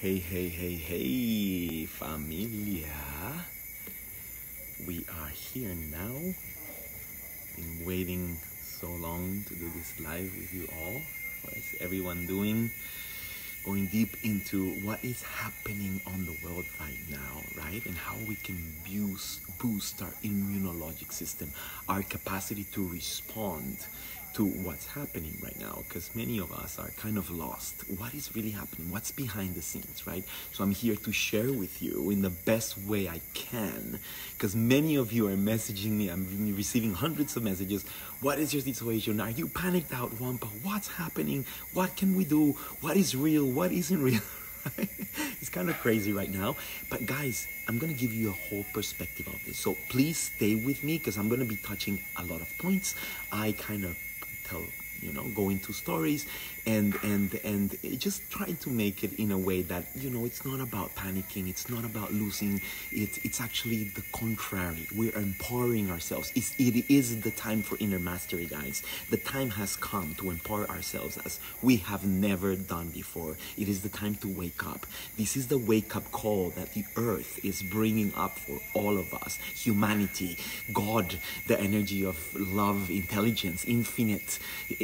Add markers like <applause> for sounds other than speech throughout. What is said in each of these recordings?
Hey, hey, hey, hey, familia. We are here now. Been waiting so long to do this live with you all. What is everyone doing? Going deep into what is happening on the world right now, right? And how we can boost, boost our immunologic system, our capacity to respond to what's happening right now because many of us are kind of lost. What is really happening? What's behind the scenes, right? So I'm here to share with you in the best way I can because many of you are messaging me. I'm receiving hundreds of messages. What is your situation? Are you panicked out, JuanPa? What's happening? What can we do? What is real? What isn't <laughs> real? it's kind of crazy right now. But guys, I'm going to give you a whole perspective of this. So please stay with me because I'm going to be touching a lot of points. I kind of tell you know going into stories and and and just trying to make it in a way that you know it's not about panicking it's not about losing it it's actually the contrary. We're empowering ourselves. It's, it is the time for inner mastery guys. The time has come to empower ourselves as we have never done before. It is the time to wake up. This is the wake up call that the earth is bringing up for all of us. Humanity god the energy of love intelligence infinite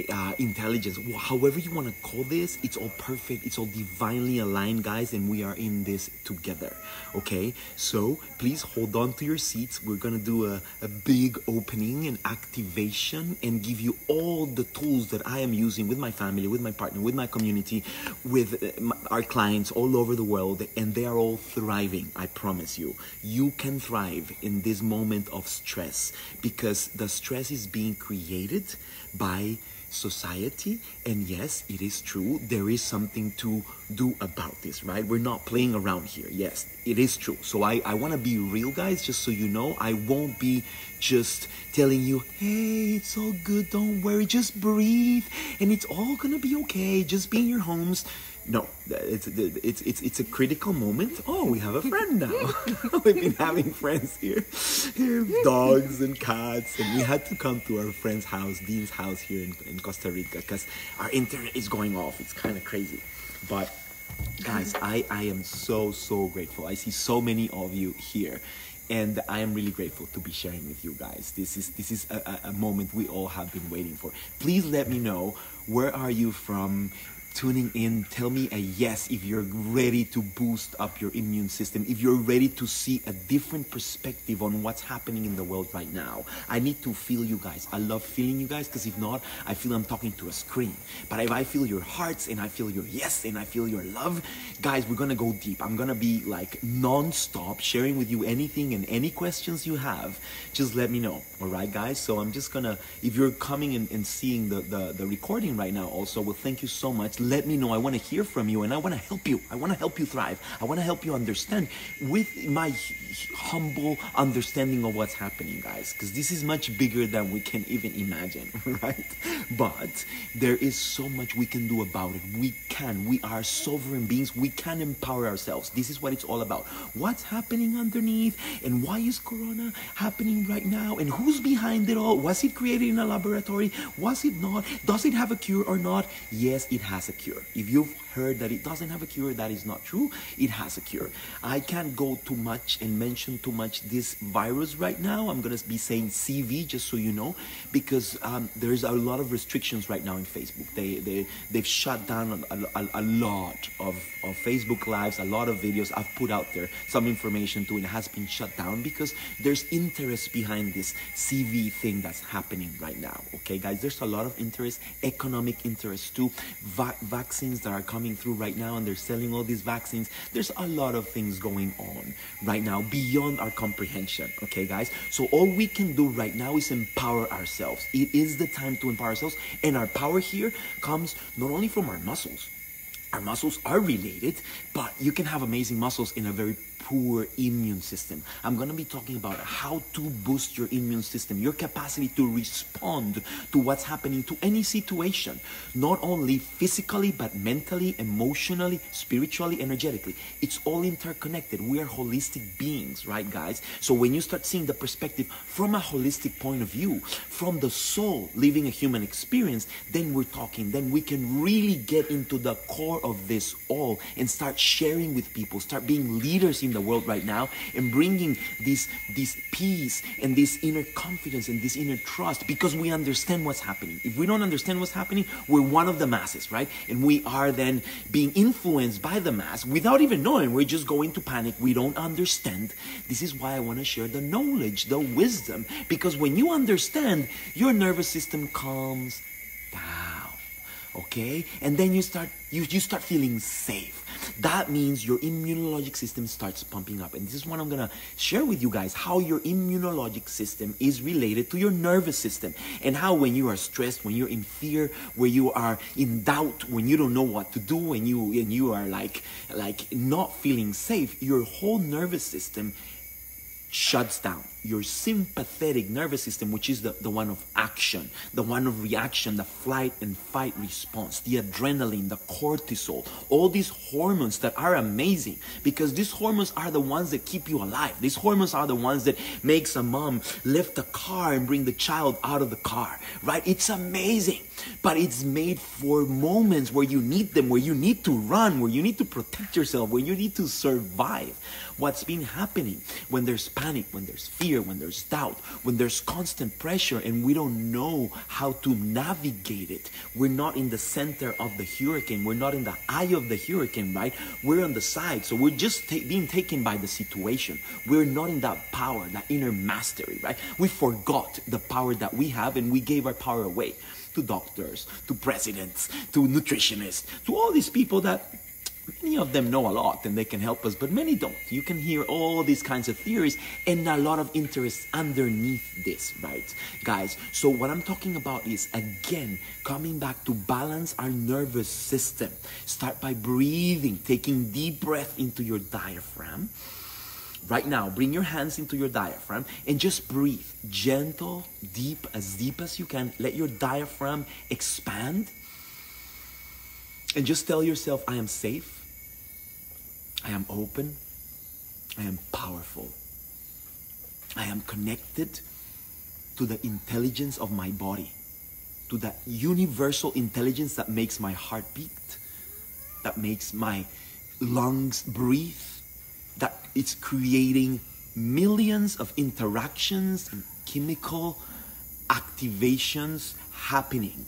uh, intelligence however you want to call this, it's all perfect, it's all divinely aligned, guys, and we are in this together. Okay, so please hold on to your seats. We're gonna do a, a big opening and activation and give you all the tools that I am using with my family, with my partner, with my community, with uh, our clients all over the world, and they are all thriving. I promise you. You can thrive in this moment of stress because the stress is being created by society. And yes, it is true. There is something to do about this, right? We're not playing around here. Yes, it is true. So I, I want to be real, guys, just so you know. I won't be just telling you, hey, it's all good. Don't worry. Just breathe. And it's all going to be okay. Just be in your homes no, it's it's it's it's a critical moment. Oh, we have a friend now. <laughs> We've been having friends here, dogs and cats, and we had to come to our friend's house, Dean's house here in, in Costa Rica, because our internet is going off. It's kind of crazy, but guys, I I am so so grateful. I see so many of you here and I am really grateful to be sharing with you guys. This is this is a, a, moment we all have been waiting for. Please let me know where are you from tuning in, tell me a yes if you're ready to boost up your immune system, if you're ready to see a different perspective on what's happening in the world right now. I need to feel you guys. I love feeling you guys because if not, I feel I'm talking to a screen. But if I feel your hearts and I feel your yes and I feel your love, guys, we're gonna go deep. I'm gonna be like non-stop sharing with you anything and any questions you have. Just let me know. All right, guys. So I'm just gonna, if you're coming and, and seeing the, the, the recording right now also, well, thank you so much let me know. I want to hear from you and I want to help you. I want to help you thrive. I want to help you understand with my humble understanding of what's happening, guys, because this is much bigger than we can even imagine, <laughs> right? But there is so much we can do about it. We can. We are sovereign beings. We can empower ourselves. This is what it's all about. What's happening underneath and why is Corona happening right now and who's behind it all? Was it created in a laboratory? Was it not? Does it have a cure or not? Yes, it has a cure. If you've heard that it doesn't have a cure, that is not true. It has a cure. I can't go too much and mention too much this virus right now. I'm going to be saying CV just so you know, because um, there's a lot of restrictions right now in Facebook. They, they, they've shut down a, a, a lot of, of Facebook lives, a lot of videos I've put out there, some information too, and it has been shut down because there's interest behind this CV thing that's happening right now. Okay, guys, there's a lot of interest, economic interest too, Va- vaccines that are coming coming through right now and they're selling all these vaccines. There's a lot of things going on right now beyond our comprehension. Okay, guys? So all we can do right now is empower ourselves. It is the time to empower ourselves. And our power here comes not only from our muscles, our muscles are related, but you can have amazing muscles in a very poor immune system. I'm going to be talking about how to boost your immune system, your capacity to respond to what's happening to any situation, not only physically, but mentally, emotionally, spiritually, energetically. It's all interconnected. We are holistic beings, right, guys? So when you start seeing the perspective from a holistic point of view, from the soul living a human experience, then we're talking, then we can really get into the core of this all and start sharing with people, start being leaders in the world right now and bringing this, this peace and this inner confidence and this inner trust because we understand what's happening. If we don't understand what's happening, we're one of the masses, right? And we are then being influenced by the mass without even knowing. We're just going to panic. We don't understand. This is why I want to share the knowledge, the wisdom, because when you understand, your nervous system calms down okay and then you start you, you start feeling safe. That means your immunologic system starts pumping up. And this is what i'm gonna share with you guys how your immunologic system is related to your nervous system. And how when you are stressed when you're in fear where you are in doubt when you don't know what to do and you and you are like like not feeling safe your whole nervous system shuts down your sympathetic nervous system, which is the, the one of action, the one of reaction, the flight and fight response, the adrenaline, the cortisol, all these hormones that are amazing because these hormones are the ones that keep you alive. These hormones are the ones that makes a mom lift the car and bring the child out of the car, right? It's amazing, but it's made for moments where you need them, where you need to run, where you need to protect yourself, where you need to survive. What's been happening when there's panic, when there's fear, when there's doubt, when there's constant pressure and we don't know how to navigate it. We're not in the center of the hurricane. We're not in the eye of the hurricane, right? We're on the side. So we're just ta- being taken by the situation. We're not in that power, that inner mastery, right? We forgot the power that we have and we gave our power away to doctors, to presidents, to nutritionists, to all these people that Many of them know a lot and they can help us, but many don't. You can hear all these kinds of theories and a lot of interest underneath this, right? Guys, so what I'm talking about is again coming back to balance our nervous system. Start by breathing, taking deep breath into your diaphragm. Right now, bring your hands into your diaphragm and just breathe. Gentle, deep, as deep as you can. Let your diaphragm expand and just tell yourself, I am safe, I am open, I am powerful, I am connected to the intelligence of my body, to that universal intelligence that makes my heart beat, that makes my lungs breathe, that it's creating millions of interactions and chemical activations happening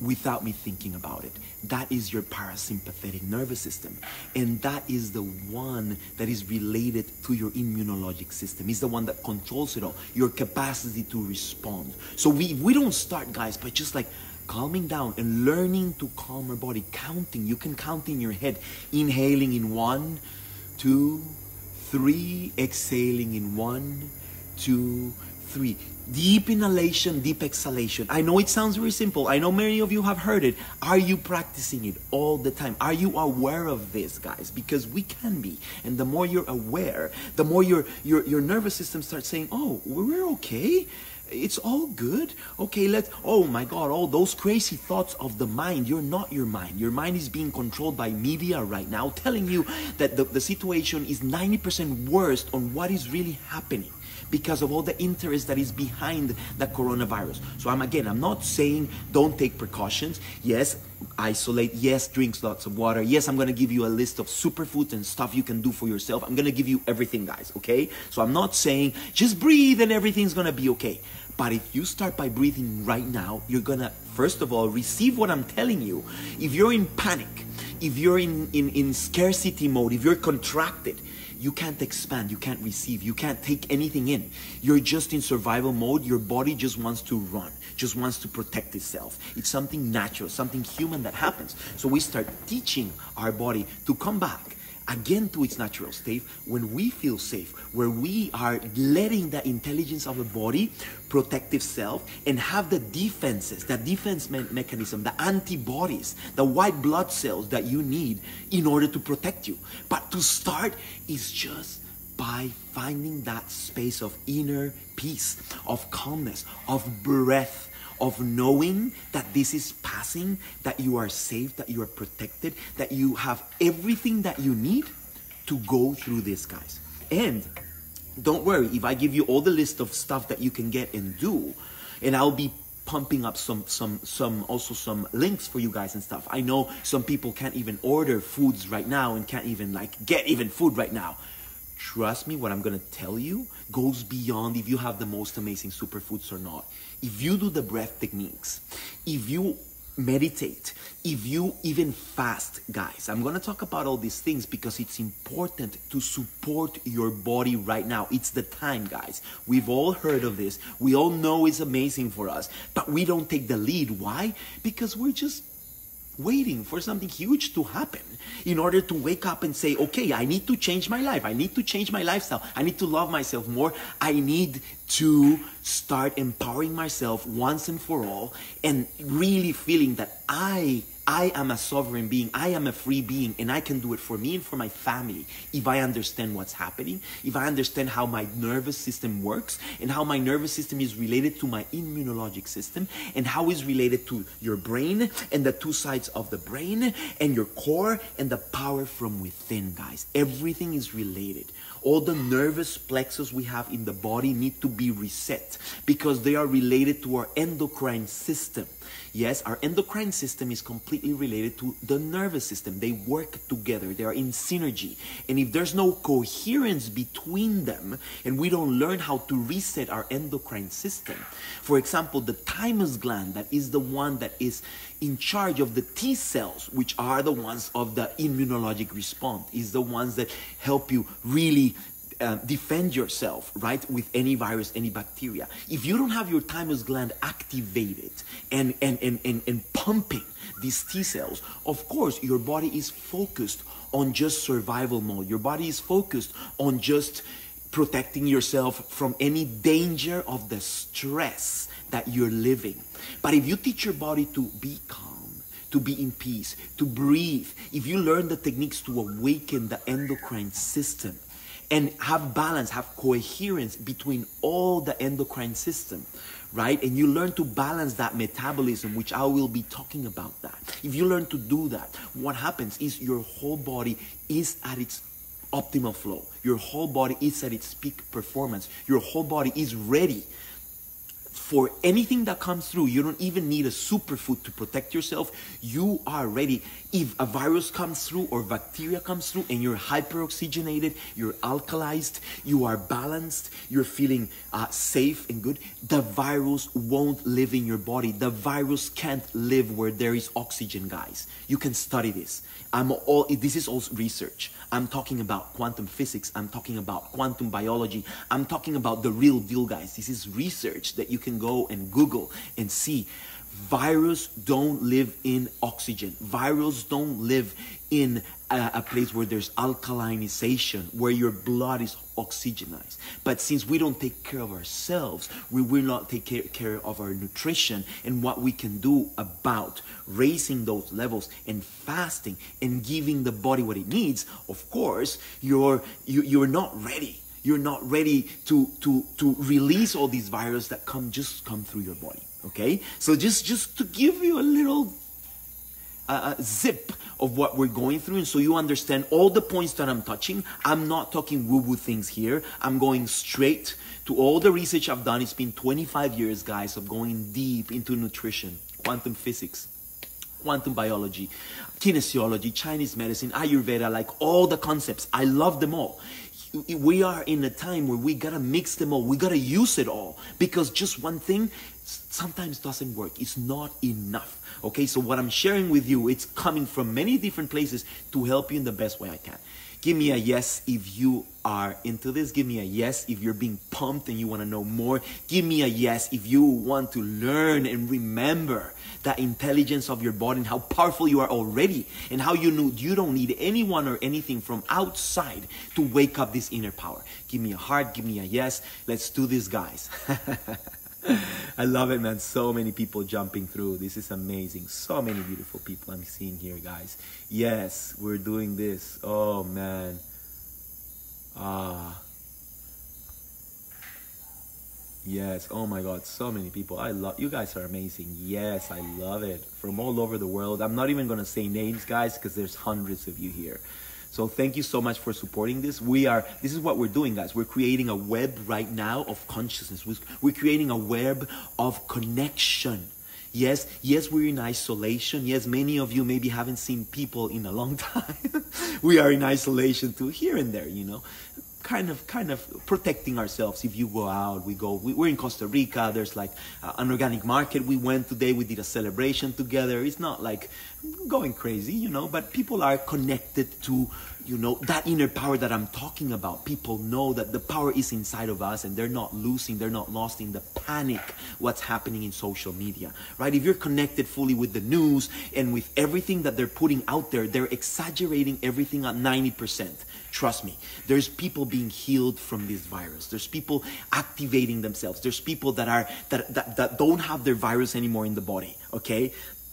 without me thinking about it. That is your parasympathetic nervous system. And that is the one that is related to your immunologic system. It's the one that controls it all, your capacity to respond. So we, we don't start, guys, by just like calming down and learning to calm our body, counting. You can count in your head, inhaling in one, two, three, exhaling in one, two, three. Deep inhalation, deep exhalation. I know it sounds very simple. I know many of you have heard it. Are you practicing it all the time? Are you aware of this, guys? Because we can be. And the more you're aware, the more your your, your nervous system starts saying, "Oh, we're okay." it's all good okay let's oh my god all those crazy thoughts of the mind you're not your mind your mind is being controlled by media right now telling you that the, the situation is 90% worse on what is really happening because of all the interest that is behind the coronavirus. So I'm again, I'm not saying don't take precautions. Yes, isolate. Yes, drink lots of water. Yes, I'm gonna give you a list of superfoods and stuff you can do for yourself. I'm gonna give you everything, guys. Okay? So I'm not saying just breathe and everything's gonna be okay. But if you start by breathing right now, you're gonna first of all receive what I'm telling you. If you're in panic, if you're in, in, in scarcity mode, if you're contracted, you can't expand, you can't receive, you can't take anything in. You're just in survival mode. Your body just wants to run, just wants to protect itself. It's something natural, something human that happens. So we start teaching our body to come back again to its natural state when we feel safe, where we are letting the intelligence of the body, protective self, and have the defenses, the defense me- mechanism, the antibodies, the white blood cells that you need in order to protect you. But to start is just by finding that space of inner peace, of calmness, of breath of knowing that this is passing, that you are safe, that you are protected, that you have everything that you need to go through this, guys. And don't worry, if I give you all the list of stuff that you can get and do, and I'll be pumping up some some some also some links for you guys and stuff. I know some people can't even order foods right now and can't even like get even food right now. Trust me, what I'm gonna tell you goes beyond if you have the most amazing superfoods or not. If you do the breath techniques, if you meditate, if you even fast, guys, I'm gonna talk about all these things because it's important to support your body right now. It's the time, guys. We've all heard of this, we all know it's amazing for us, but we don't take the lead. Why? Because we're just waiting for something huge to happen in order to wake up and say, okay, I need to change my life. I need to change my lifestyle. I need to love myself more. I need to start empowering myself once and for all and really feeling that I I am a sovereign being. I am a free being and I can do it for me and for my family if I understand what's happening, if I understand how my nervous system works and how my nervous system is related to my immunologic system and how is related to your brain and the two sides of the brain and your core and the power from within, guys. Everything is related. All the nervous plexus we have in the body need to be reset because they are related to our endocrine system. Yes, our endocrine system is completely related to the nervous system. They work together, they are in synergy. And if there's no coherence between them and we don't learn how to reset our endocrine system, for example, the thymus gland, that is the one that is in charge of the T cells, which are the ones of the immunologic response, is the ones that help you really uh, defend yourself, right, with any virus, any bacteria. If you don't have your thymus gland activated and, and, and, and, and pumping these T cells, of course, your body is focused on just survival mode. Your body is focused on just protecting yourself from any danger of the stress that you're living. But if you teach your body to be calm, to be in peace, to breathe, if you learn the techniques to awaken the endocrine system, and have balance, have coherence between all the endocrine system, right? And you learn to balance that metabolism, which I will be talking about that. If you learn to do that, what happens is your whole body is at its optimal flow. Your whole body is at its peak performance. Your whole body is ready for anything that comes through, you don't even need a superfood to protect yourself. You are ready. If a virus comes through or bacteria comes through and you're hyperoxygenated, you're alkalized, you are balanced, you're feeling uh, safe and good, the virus won't live in your body. The virus can't live where there is oxygen, guys. You can study this. I'm all, this is all research. I'm talking about quantum physics. I'm talking about quantum biology. I'm talking about the real deal, guys. This is research that you can go and Google and see. Virus don't live in oxygen. Virus don't live in a, a, place where there's alkalinization, where your blood is oxygenized. But since we don't take care of ourselves, we will not take care, of our nutrition and what we can do about raising those levels and fasting and giving the body what it needs. Of course, you're you, you're not ready. You're not ready to to to release all these viruses that come just come through your body. Okay, so just just to give you a little uh, zip of what we're going through and so you understand all the points that I'm touching. I'm not talking woo-woo things here. I'm going straight to all the research I've done. It's been 25 years, guys, of going deep into nutrition, quantum physics, quantum biology, kinesiology, Chinese medicine, Ayurveda, like all the concepts. I love them all. We are in a time where we gotta mix them all. We gotta use it all because just one thing sometimes doesn't work. It's not enough. Okay, so what I'm sharing with you, it's coming from many different places to help you in the best way I can. Give me a yes if you are into this. Give me a yes if you're being pumped and you want to know more. Give me a yes if you want to learn and remember the intelligence of your body and how powerful you are already and how you know you don't need anyone or anything from outside to wake up this inner power. Give me a heart, give me a yes. Let's do this, guys. <laughs> I love it, man. So many people jumping through. This is amazing. So many beautiful people I'm seeing here, guys. Yes, we're doing this. Oh, man. Ah. Yes. Oh my God. So many people. I love you guys are amazing. Yes, I love it. From all over the world. I'm not even gonna say names, guys, because there's hundreds of you here. So thank you so much for supporting this. We are, this is what we're doing, guys. We're creating a web right now of consciousness. We're creating a web of connection. Yes, yes, we're in isolation. Yes, many of you maybe haven't seen people in a long <laughs> time. we are in isolation too, here and there, you know kind of kind of protecting ourselves. If you go out we go we, are in costa rica there's like uh, an organic market. We went today we did a celebration together. It's not like going crazy you know but people are connected to you know that inner power that i'm talking about people know that the power is inside of us and they're not losing they're not lost in the panic what's happening in social media right if you're connected fully with the news and with everything that they're putting out there they're exaggerating everything at 90% Trust me, there's people being healed from this virus. There's people activating themselves. There's people that are that, that, that don't have their virus anymore in the body. Okay,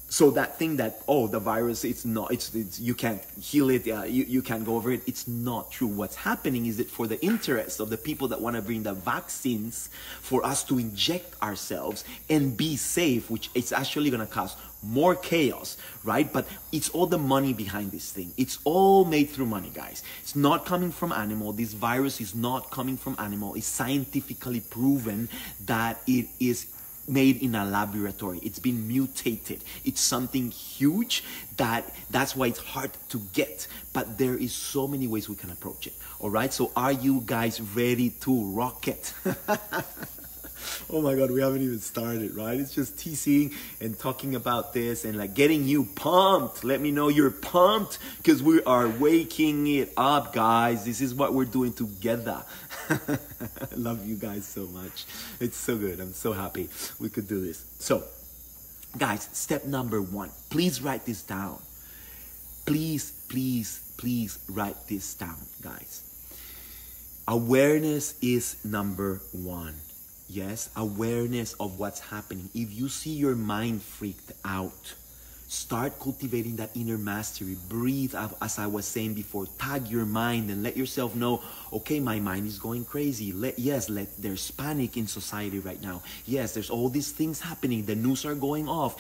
so that thing that oh the virus it's not it's, it's you can't heal it uh, you, you can't go over it it's not true. What's happening is that for the interest of the people that want to bring the vaccines for us to inject ourselves and be safe which it's actually going to cause more chaos right? But it's all the money behind this thing. It's all made through money guys. It's not coming from animal. This virus is not coming from animal. It's scientifically proven that it is made in a laboratory. It's been mutated. It's something huge that that's why it's hard to get. But there is so many ways we can approach it. All right. So are you guys ready to rock it? <laughs> oh my god, we haven't even started, right? It's just teasing and talking about this and like getting you pumped. Let me know you're pumped because we are waking it up, guys. This is what we're doing together. <laughs> Love you guys so much. It's so good. I'm so happy we could do this. So, guys, step number one. Please write this down. Please, please, please write this down, guys. Awareness is number one. Yes, awareness of what's happening. If you see your mind freaked out, Start cultivating that inner mastery. Breathe, as I was saying before. Tag your mind and let yourself know, okay, my mind is going crazy. Let, yes, let, there's panic in society right now. Yes, there's all these things happening. The news are going off.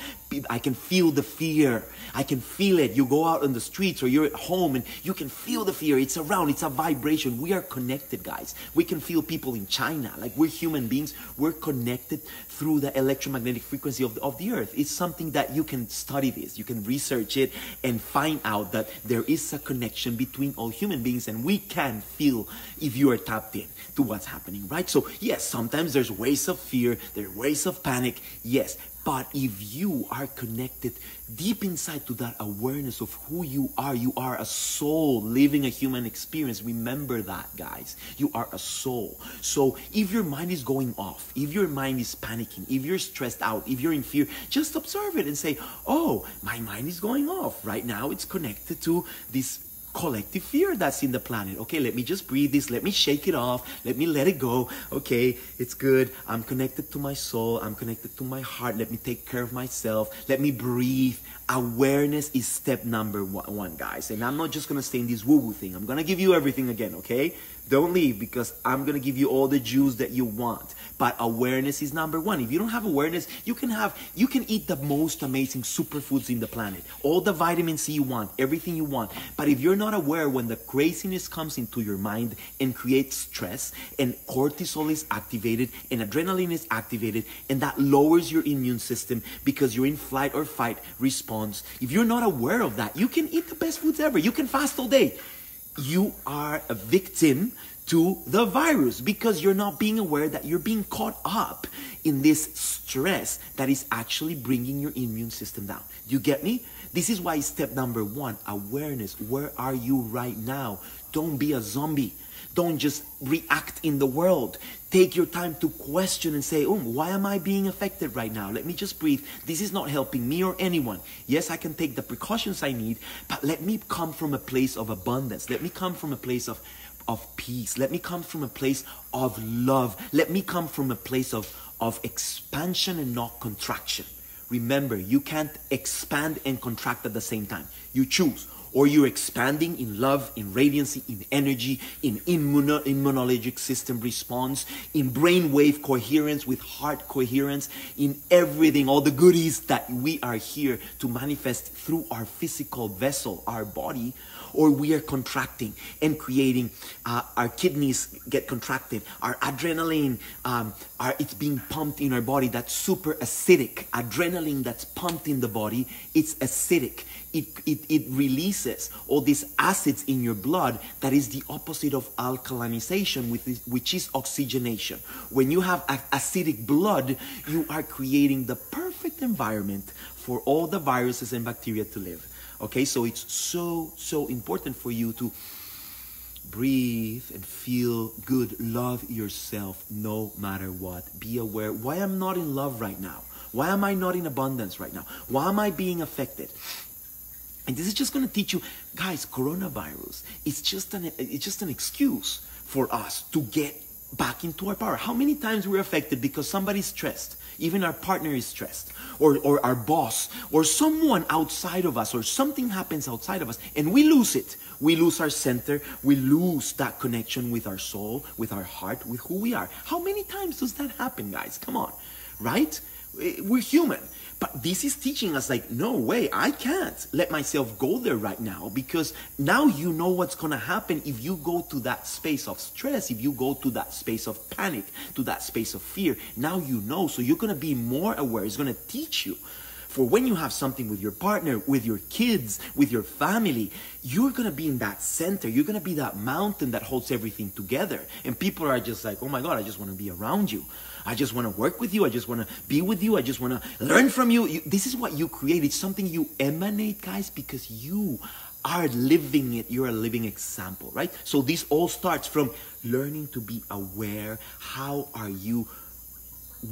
I can feel the fear. I can feel it. You go out on the streets or you're at home and you can feel the fear. It's around. It's a vibration. We are connected, guys. We can feel people in China. Like we're human beings. We're connected through the electromagnetic frequency of the, of the earth. It's something that you can study this. You can research it and find out that there is a connection between all human beings and we can feel if you are tapped in to what's happening, right? So yes, sometimes there's waves of fear, there's waves of panic, yes, but if you are connected deep inside to that awareness of who you are, you are a soul living a human experience. Remember that, guys. You are a soul. So if your mind is going off, if your mind is panicking, if you're stressed out, if you're in fear, just observe it and say, oh, my mind is going off. Right now, it's connected to this collective fear that's in the planet. Okay, let me just breathe this. Let me shake it off. Let me let it go. Okay, it's good. I'm connected to my soul. I'm connected to my heart. Let me take care of myself. Let me breathe. Awareness is step number one, guys. And I'm not just going to stay in this woo woo thing. I'm going to give you everything again, okay? Don't leave because I'm going to give you all the juice that you want. But awareness is number one. If you don't have awareness, you can have, you can eat the most amazing superfoods in the planet. All the vitamin C you want, everything you want. But if you're not aware when the craziness comes into your mind and creates stress and cortisol is activated and adrenaline is activated and that lowers your immune system because you're in flight or fight response. If you're not aware of that, you can eat the best foods ever. You can fast all day you are a victim to the virus because you're not being aware that you're being caught up in this stress that is actually bringing your immune system down. Do you get me? This is why step number one awareness. Where are you right now? Don't be a zombie. Don't just react in the world. Take your time to question and say, oh, why am I being affected right now? Let me just breathe. This is not helping me or anyone. Yes, I can take the precautions I need, but let me come from a place of abundance. Let me come from a place of, of peace. Let me come from a place of love. Let me come from a place of, of expansion and not contraction. Remember, you can't expand and contract at the same time. You choose or you're expanding in love, in radiancy, in energy, in immuno- immunologic system response, in brainwave coherence with heart coherence, in everything, all the goodies that we are here to manifest through our physical vessel, our body, or we are contracting and creating uh, our kidneys get contracted our adrenaline um, are, it's being pumped in our body that's super acidic adrenaline that's pumped in the body it's acidic. It, it, it releases all these acids in your blood that is the opposite of alkalinization which is oxygenation. When you have acidic blood you are creating the perfect environment for all the viruses and bacteria to live Okay, so it's so, so important for you to breathe and feel good. Love yourself no matter what. Be aware why I'm not in love right now. Why am I not in abundance right now? Why am I being affected? And this is just going to teach you, guys, coronavirus It's just an it's just an excuse for us to get back into our power. How many times we're affected because somebody's stressed? Even our partner is stressed, or, or our boss, or someone outside of us, or something happens outside of us, and we lose it. We lose our center, we lose that connection with our soul, with our heart, with who we are. How many times does that happen, guys? Come on, right? Eh, we're human. But this is teaching us like, no way, I can't let myself go there right now because now you know what's going to happen if you go to that space of stress, if you go to that space of panic, to that space of fear. Now you know. So you're going to be more aware. It's going to teach you. For when you have something with your partner, with your kids, with your family, you're gonna be in that center. You're gonna be that mountain that holds everything together. And people are just like, oh my God, I just wanna be around you. I just want to work with you. I just want to be with you. I just want to learn from you. you. This is what you create. It's something you emanate, guys, because you are living it. You're a living example, right? So this all starts from learning to be aware. How are you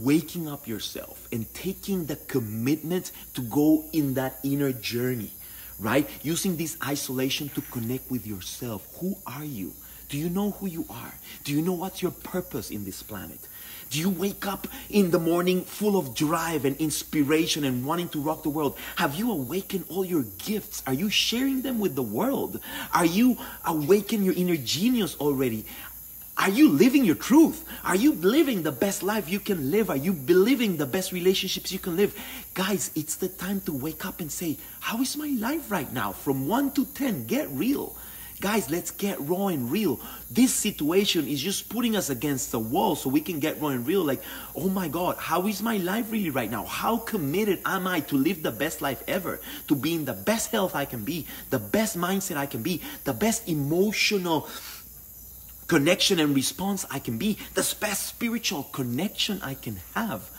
waking up yourself and taking the commitment to go in that inner journey, right? Using this isolation to connect with yourself. Who are you? Do you know who you are? Do you know what's your purpose in this planet? Do you wake up in the morning full of drive and inspiration and wanting to rock the world? Have you awakened all your gifts? Are you sharing them with the world? Are you awakened your inner genius already? Are you living your truth? Are you living the best life you can live? Are you believing the best relationships you can live? Guys, it's the time to wake up and say, How is my life right now? From 1 to 10, get real. Guys, let's get raw and real. This situation is just putting us against the wall so we can get raw and real. Like, oh my God, how is my life really right now? How committed am I to live the best life ever? To be in the best health I can be, the best mindset I can be, the best emotional connection and response I can be, the best spiritual connection I can have.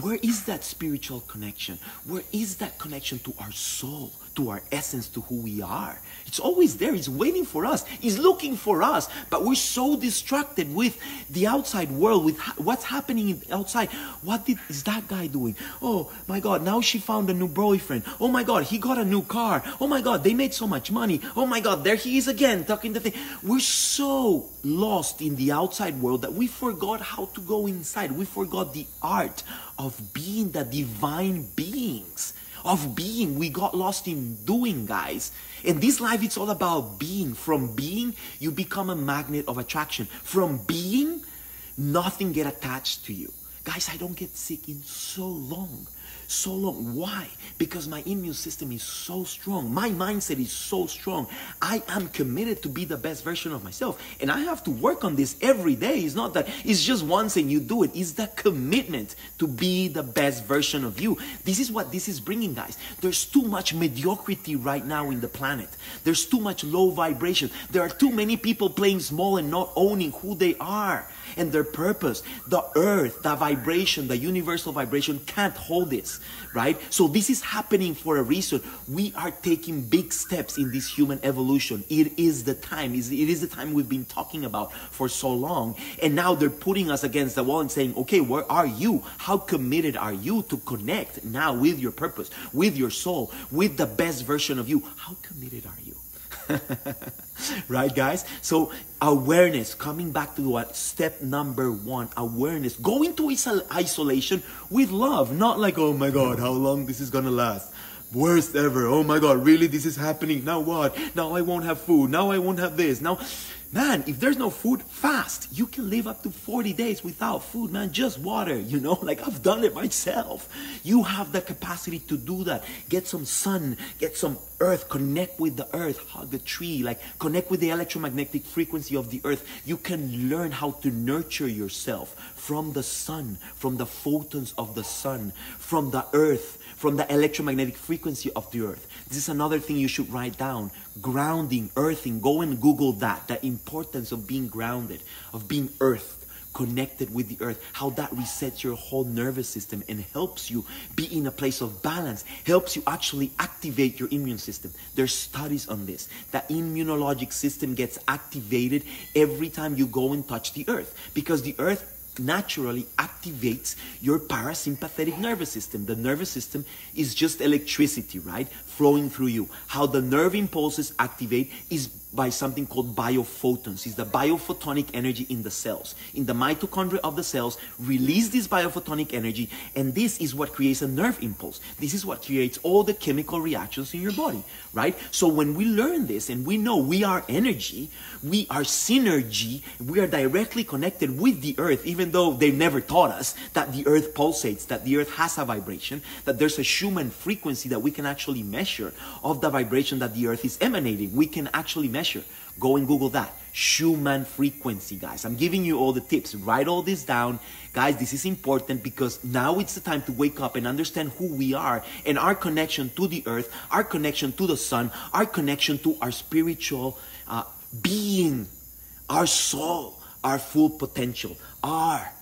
Where is that spiritual connection? Where is that connection to our soul, to our essence, to who we are? It's always there. It's waiting for us. It's looking for us. But we're so distracted with the outside world, with what's happening outside. What did, is that guy doing? Oh my God, now she found a new boyfriend. Oh my God, he got a new car. Oh my God, they made so much money. Oh my God, there he is again, talking to the thing. We're so lost in the outside world that we forgot how to go inside. We forgot the art of being the divine beings of being. We got lost in doing, guys. In this life, it's all about being. From being, you become a magnet of attraction. From being, nothing get attached to you. Guys, I don't get sick in so long so long. Why? Because my immune system is so strong. My mindset is so strong. I am committed to be the best version of myself. And I have to work on this every day. It's not that it's just once and you do it. It's the commitment to be the best version of you. This is what this is bringing, guys. There's too much mediocrity right now in the planet. There's too much low vibration. There are too many people playing small and not owning who they are. And their purpose. The earth, the vibration, the universal vibration can't hold this, right? So this is happening for a reason. We are taking big steps in this human evolution. It is the time. It is the time we've been talking about for so long. And now they're putting us against the wall and saying, okay, where are you? How committed are you to connect now with your purpose, with your soul, with the best version of you? How committed are you? <laughs> right, guys? So, awareness, coming back to what step number one awareness. Go into isolation with love, not like, oh my God, how long this is gonna last. Worst ever. Oh my God, really? This is happening. Now what? Now I won't have food. Now I won't have this. Now Man, if there's no food, fast. You can live up to 40 days without food, man. Just water, you know? <laughs> Like I've done it myself. You have the capacity to do that. Get some sun, get some earth, connect with the earth, hug the tree, like connect with the electromagnetic frequency of the earth. You can learn how to nurture yourself from the sun, from the photons of the sun, from the earth, from the electromagnetic frequency of the earth. This is another thing you should write down. Grounding, earthing. Go and Google that. The importance of being grounded, of being earthed connected with the earth, how that resets your whole nervous system and helps you be in a place of balance, helps you actually activate your immune system. There's studies on this. The immunologic system gets activated every time you go and touch the earth because the earth naturally activates your parasympathetic nervous system. The nervous system is just electricity, right? Flowing through you. How the nerve impulses activate is by something called biophotons. It's the biophotonic energy in the cells. In the mitochondria of the cells, release this biophotonic energy, and this is what creates a nerve impulse. This is what creates all the chemical reactions in your body, right? So when we learn this and we know we are energy, we are synergy, we are directly connected with the earth, even though they never taught us that the earth pulsates, that the earth has a vibration, that there's a Schumann frequency that we can actually measure of the vibration that the earth is emanating. We can actually measure measure. Go and Google that. Schumann frequency, guys. I'm giving you all the tips. Write all this down. Guys, this is important because now it's the time to wake up and understand who we are and our connection to the earth, our connection to the sun, our connection to our spiritual uh, being, our soul, our full potential, our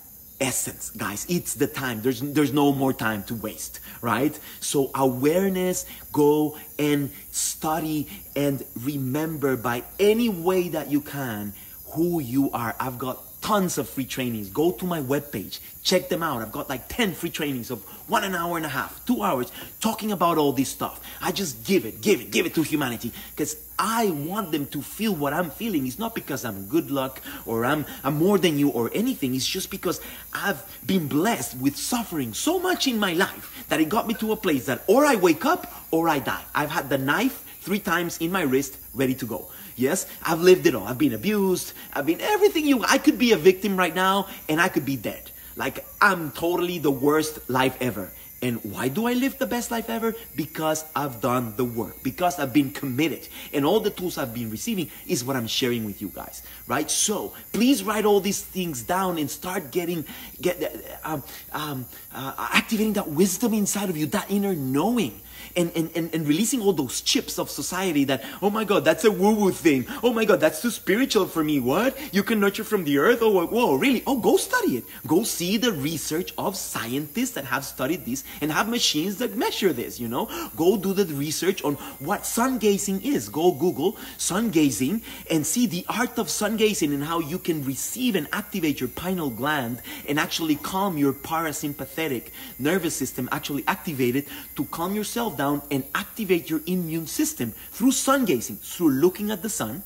essence, guys. It's the time. There's there's no more time to waste, right? So awareness, go and study and remember by any way that you can who you are. I've got tons of free trainings. Go to my webpage, check them out. I've got like 10 free trainings of one an hour and a half, two hours, talking about all this stuff. I just give it, give it, give it to humanity because I want them to feel what I'm feeling. It's not because I'm good luck or I'm, I'm more than you or anything. It's just because I've been blessed with suffering so much in my life that it got me to a place that or I wake up or I die. I've had the knife three times in my wrist ready to go. Yes, I've lived it all. I've been abused. I've been everything you. I could be a victim right now and I could be dead. Like I'm totally the worst life ever. And why do I live the best life ever? Because I've done the work, because I've been committed. And all the tools I've been receiving is what I'm sharing with you guys, right? So please write all these things down and start getting, get, um, um, uh, activating that wisdom inside of you, that inner knowing and, and, and, and releasing all those chips of society that, oh my God, that's a woo woo thing. Oh my God, that's too spiritual for me. What? You can nurture from the earth? Oh, whoa, really? Oh, go study it. Go see the research of scientists that have studied this and have machines that measure this, you know? Go do the research on what sun gazing is. Go Google sun gazing and see the art of sun gazing and how you can receive and activate your pineal gland and actually calm your parasympathetic nervous system, actually activate it to calm yourself down and activate your immune system through sun gazing, through looking at the sun,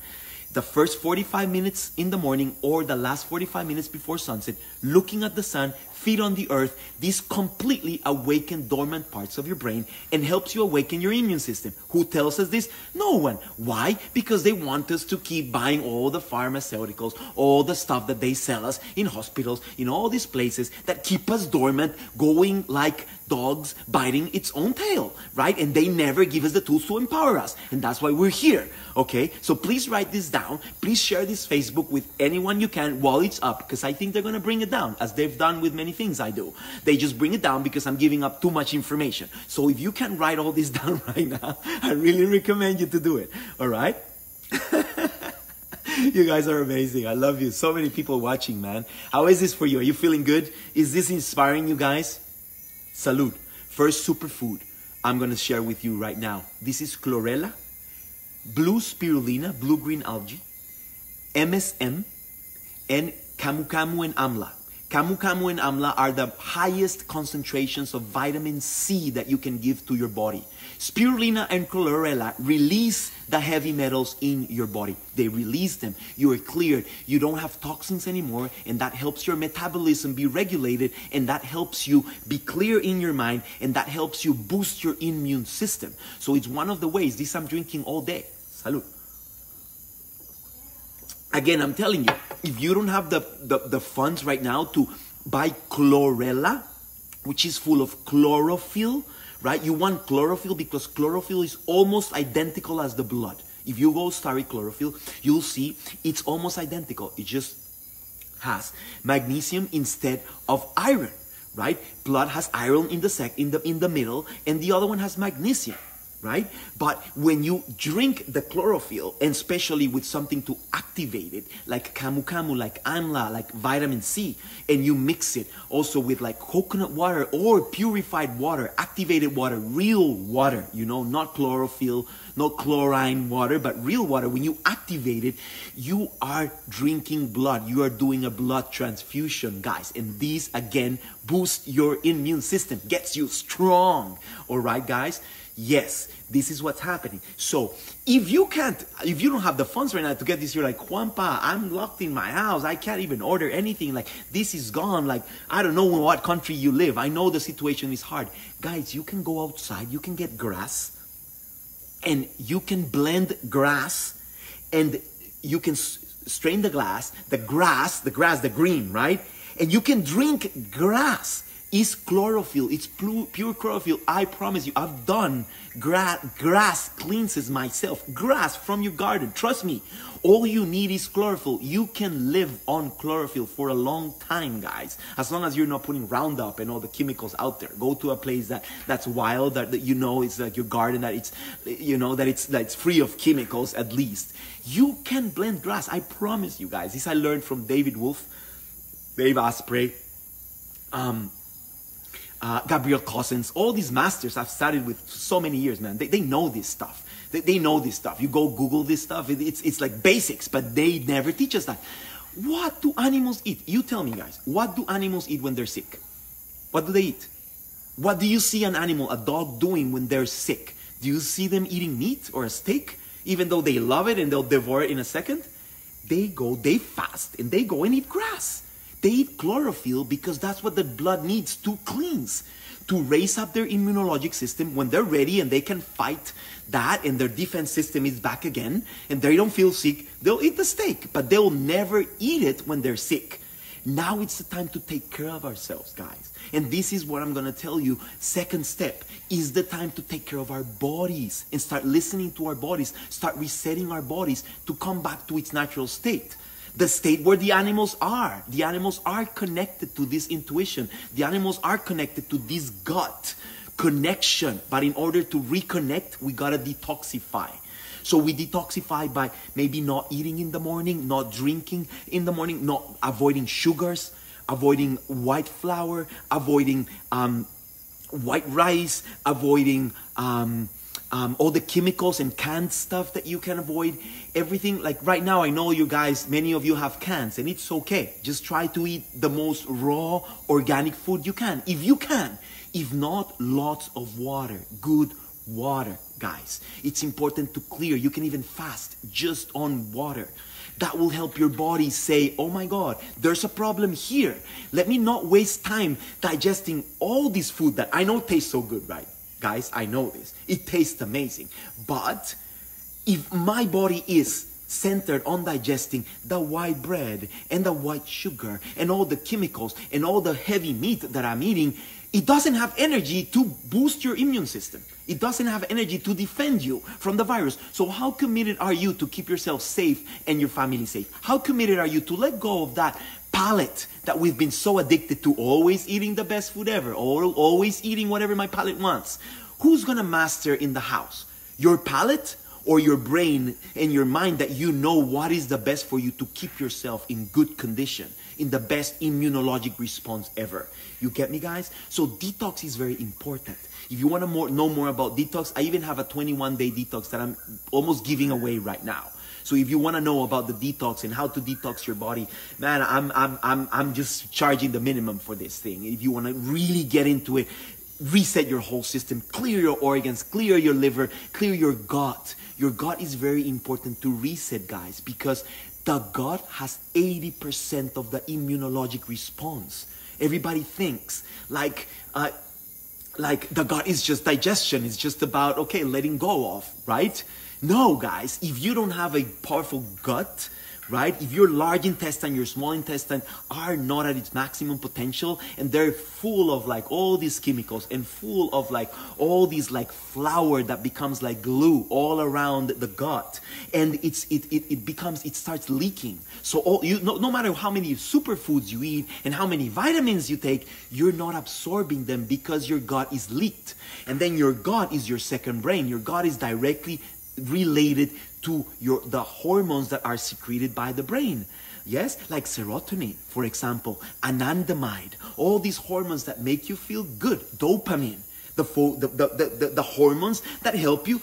the first 45 minutes in the morning or the last 45 minutes before sunset, looking at the sun, feet on the earth, these completely awaken dormant parts of your brain and helps you awaken your immune system. Who tells us this? No one. Why? Because they want us to keep buying all the pharmaceuticals, all the stuff that they sell us in hospitals, in all these places that keep us dormant, going like dogs biting its own tail, right? And they never give us the tools to empower us. And that's why we're here, okay? So please write this down. Please share this Facebook with anyone you can while it's up, because I think they're going to bring it down, as they've done with many things I do. They just bring it down because I'm giving up too much information. So if you can write all this <laughs> down right now, I really recommend you to do it, all right? <laughs> you guys are amazing. I love you. So many people watching, man. How is this for you? Are you feeling good? Is this inspiring you guys? Salute. First superfood I'm going to share with you right now. This is chlorella, blue spirulina, blue green algae, MSM, and camu camu and amla. Camu camu and amla are the highest concentrations of vitamin C that you can give to your body. Spirulina and chlorella release the heavy metals in your body. They release them. You are cleared. You don't have toxins anymore, and that helps your metabolism be regulated, and that helps you be clear in your mind, and that helps you boost your immune system. So it's one of the ways. This I'm drinking all day. Salud. Again, I'm telling you, if you don't have the, the, the funds right now to buy chlorella, which is full of chlorophyll, right? You want chlorophyll because chlorophyll is almost identical as the blood. If you go study chlorophyll, you'll see it's almost identical. It just has magnesium instead of iron, right? Blood has iron in the sec in the in the middle, and the other one has magnesium right? But when you drink the chlorophyll, and especially with something to activate it, like camu camu, like amla, like vitamin C, and you mix it also with like coconut water or purified water, activated water, real water, you know, not chlorophyll, not chlorine water, but real water. When you activate it, you are drinking blood. You are doing a blood transfusion, guys. And these again boost your immune system, gets you strong. All right, guys? Yes, this is what's happening. So if you can't, if you don't have the funds right now to get this, you're like, JuanPa, I'm locked in my house. I can't even order anything. Like this is gone. Like I don't know in what country you live. I know the situation is hard. Guys, you can go outside, you can get grass, and you can blend grass, and you can strain the glass, the grass, the grass, the green, right? And you can drink grass is chlorophyll. It's pure chlorophyll. I promise you, I've done gra- grass cleanses myself. Grass from your garden. Trust me. All you need is chlorophyll. You can live on chlorophyll for a long time, guys. As long as you're not putting Roundup and all the chemicals out there. Go to a place that that's wild, that, that you know it's like your garden, that it's you know that it's that it's free of chemicals at least. You can blend grass. I promise you, guys. This I learned from David Wolfe, Dave Asprey. Um, uh, Gabriel Cousens, all these masters I've studied with so many years, man. They, they know this stuff. They, they know this stuff. You go Google this stuff. It, it's, it's like basics, but they never teach us that. What do animals eat? You tell me, guys. What do animals eat when they're sick? What do they eat? What do you see an animal, a dog, doing when they're sick? Do you see them eating meat or a steak, even though they love it and they'll devour it in a second? They go, they fast, and they go and eat grass. They eat chlorophyll because that's what the blood needs to cleanse, to raise up their immunologic system when they're ready and they can fight that and their defense system is back again and they don't feel sick. They'll eat the steak, but they'll never eat it when they're sick. Now it's the time to take care of ourselves, guys. And this is what I'm going to tell you. Second step is the time to take care of our bodies and start listening to our bodies, start resetting our bodies to come back to its natural state the state where the animals are. The animals are connected to this intuition. The animals are connected to this gut connection. But in order to reconnect, we gotta detoxify. So we detoxify by maybe not eating in the morning, not drinking in the morning, not avoiding sugars, avoiding white flour, avoiding um, white rice, avoiding um, um, all the chemicals and canned stuff that you can avoid. Everything, like right now, I know you guys, many of you have cans, and it's okay. Just try to eat the most raw, organic food you can, if you can. If not, lots of water, good water, guys. It's important to clear. You can even fast just on water. That will help your body say, oh my God, there's a problem here. Let me not waste time digesting all this food that I know tastes so good, right? Guys, I know this. It tastes amazing. But if my body is centered on digesting the white bread and the white sugar and all the chemicals and all the heavy meat that I'm eating, it doesn't have energy to boost your immune system. It doesn't have energy to defend you from the virus. So, how committed are you to keep yourself safe and your family safe? How committed are you to let go of that palate that we've been so addicted to always eating the best food ever, or always eating whatever my palate wants. Who's gonna master in the house? Your palate or your brain and your mind that you know what is the best for you to keep yourself in good condition, in the best immunologic response ever. You get me, guys? So detox is very important. If you want to more, know more about detox, I even have a 21 day detox that I'm almost giving away right now. So if you want to know about the detox and how to detox your body, man, I'm I'm I'm I'm just charging the minimum for this thing. If you want to really get into it, reset your whole system, clear your organs, clear your liver, clear your gut. Your gut is very important to reset, guys, because the gut has 80% of the immunologic response. Everybody thinks like uh, like the gut is just digestion. It's just about okay, letting go of, right? No, guys, if you don't have a powerful gut, right? If your large intestine, your small intestine are not at its maximum potential and they're full of like all these chemicals and full of like all these like flour that becomes like glue all around the gut and it's it it, it becomes it starts leaking. So all you no, no matter how many superfoods you eat and how many vitamins you take, you're not absorbing them because your gut is leaked. And then your gut is your second brain. Your gut is directly related to your the hormones that are secreted by the brain. Yes, like serotonin, for example, anandamide, all these hormones that make you feel good, dopamine, the, the, the, the, the hormones that help you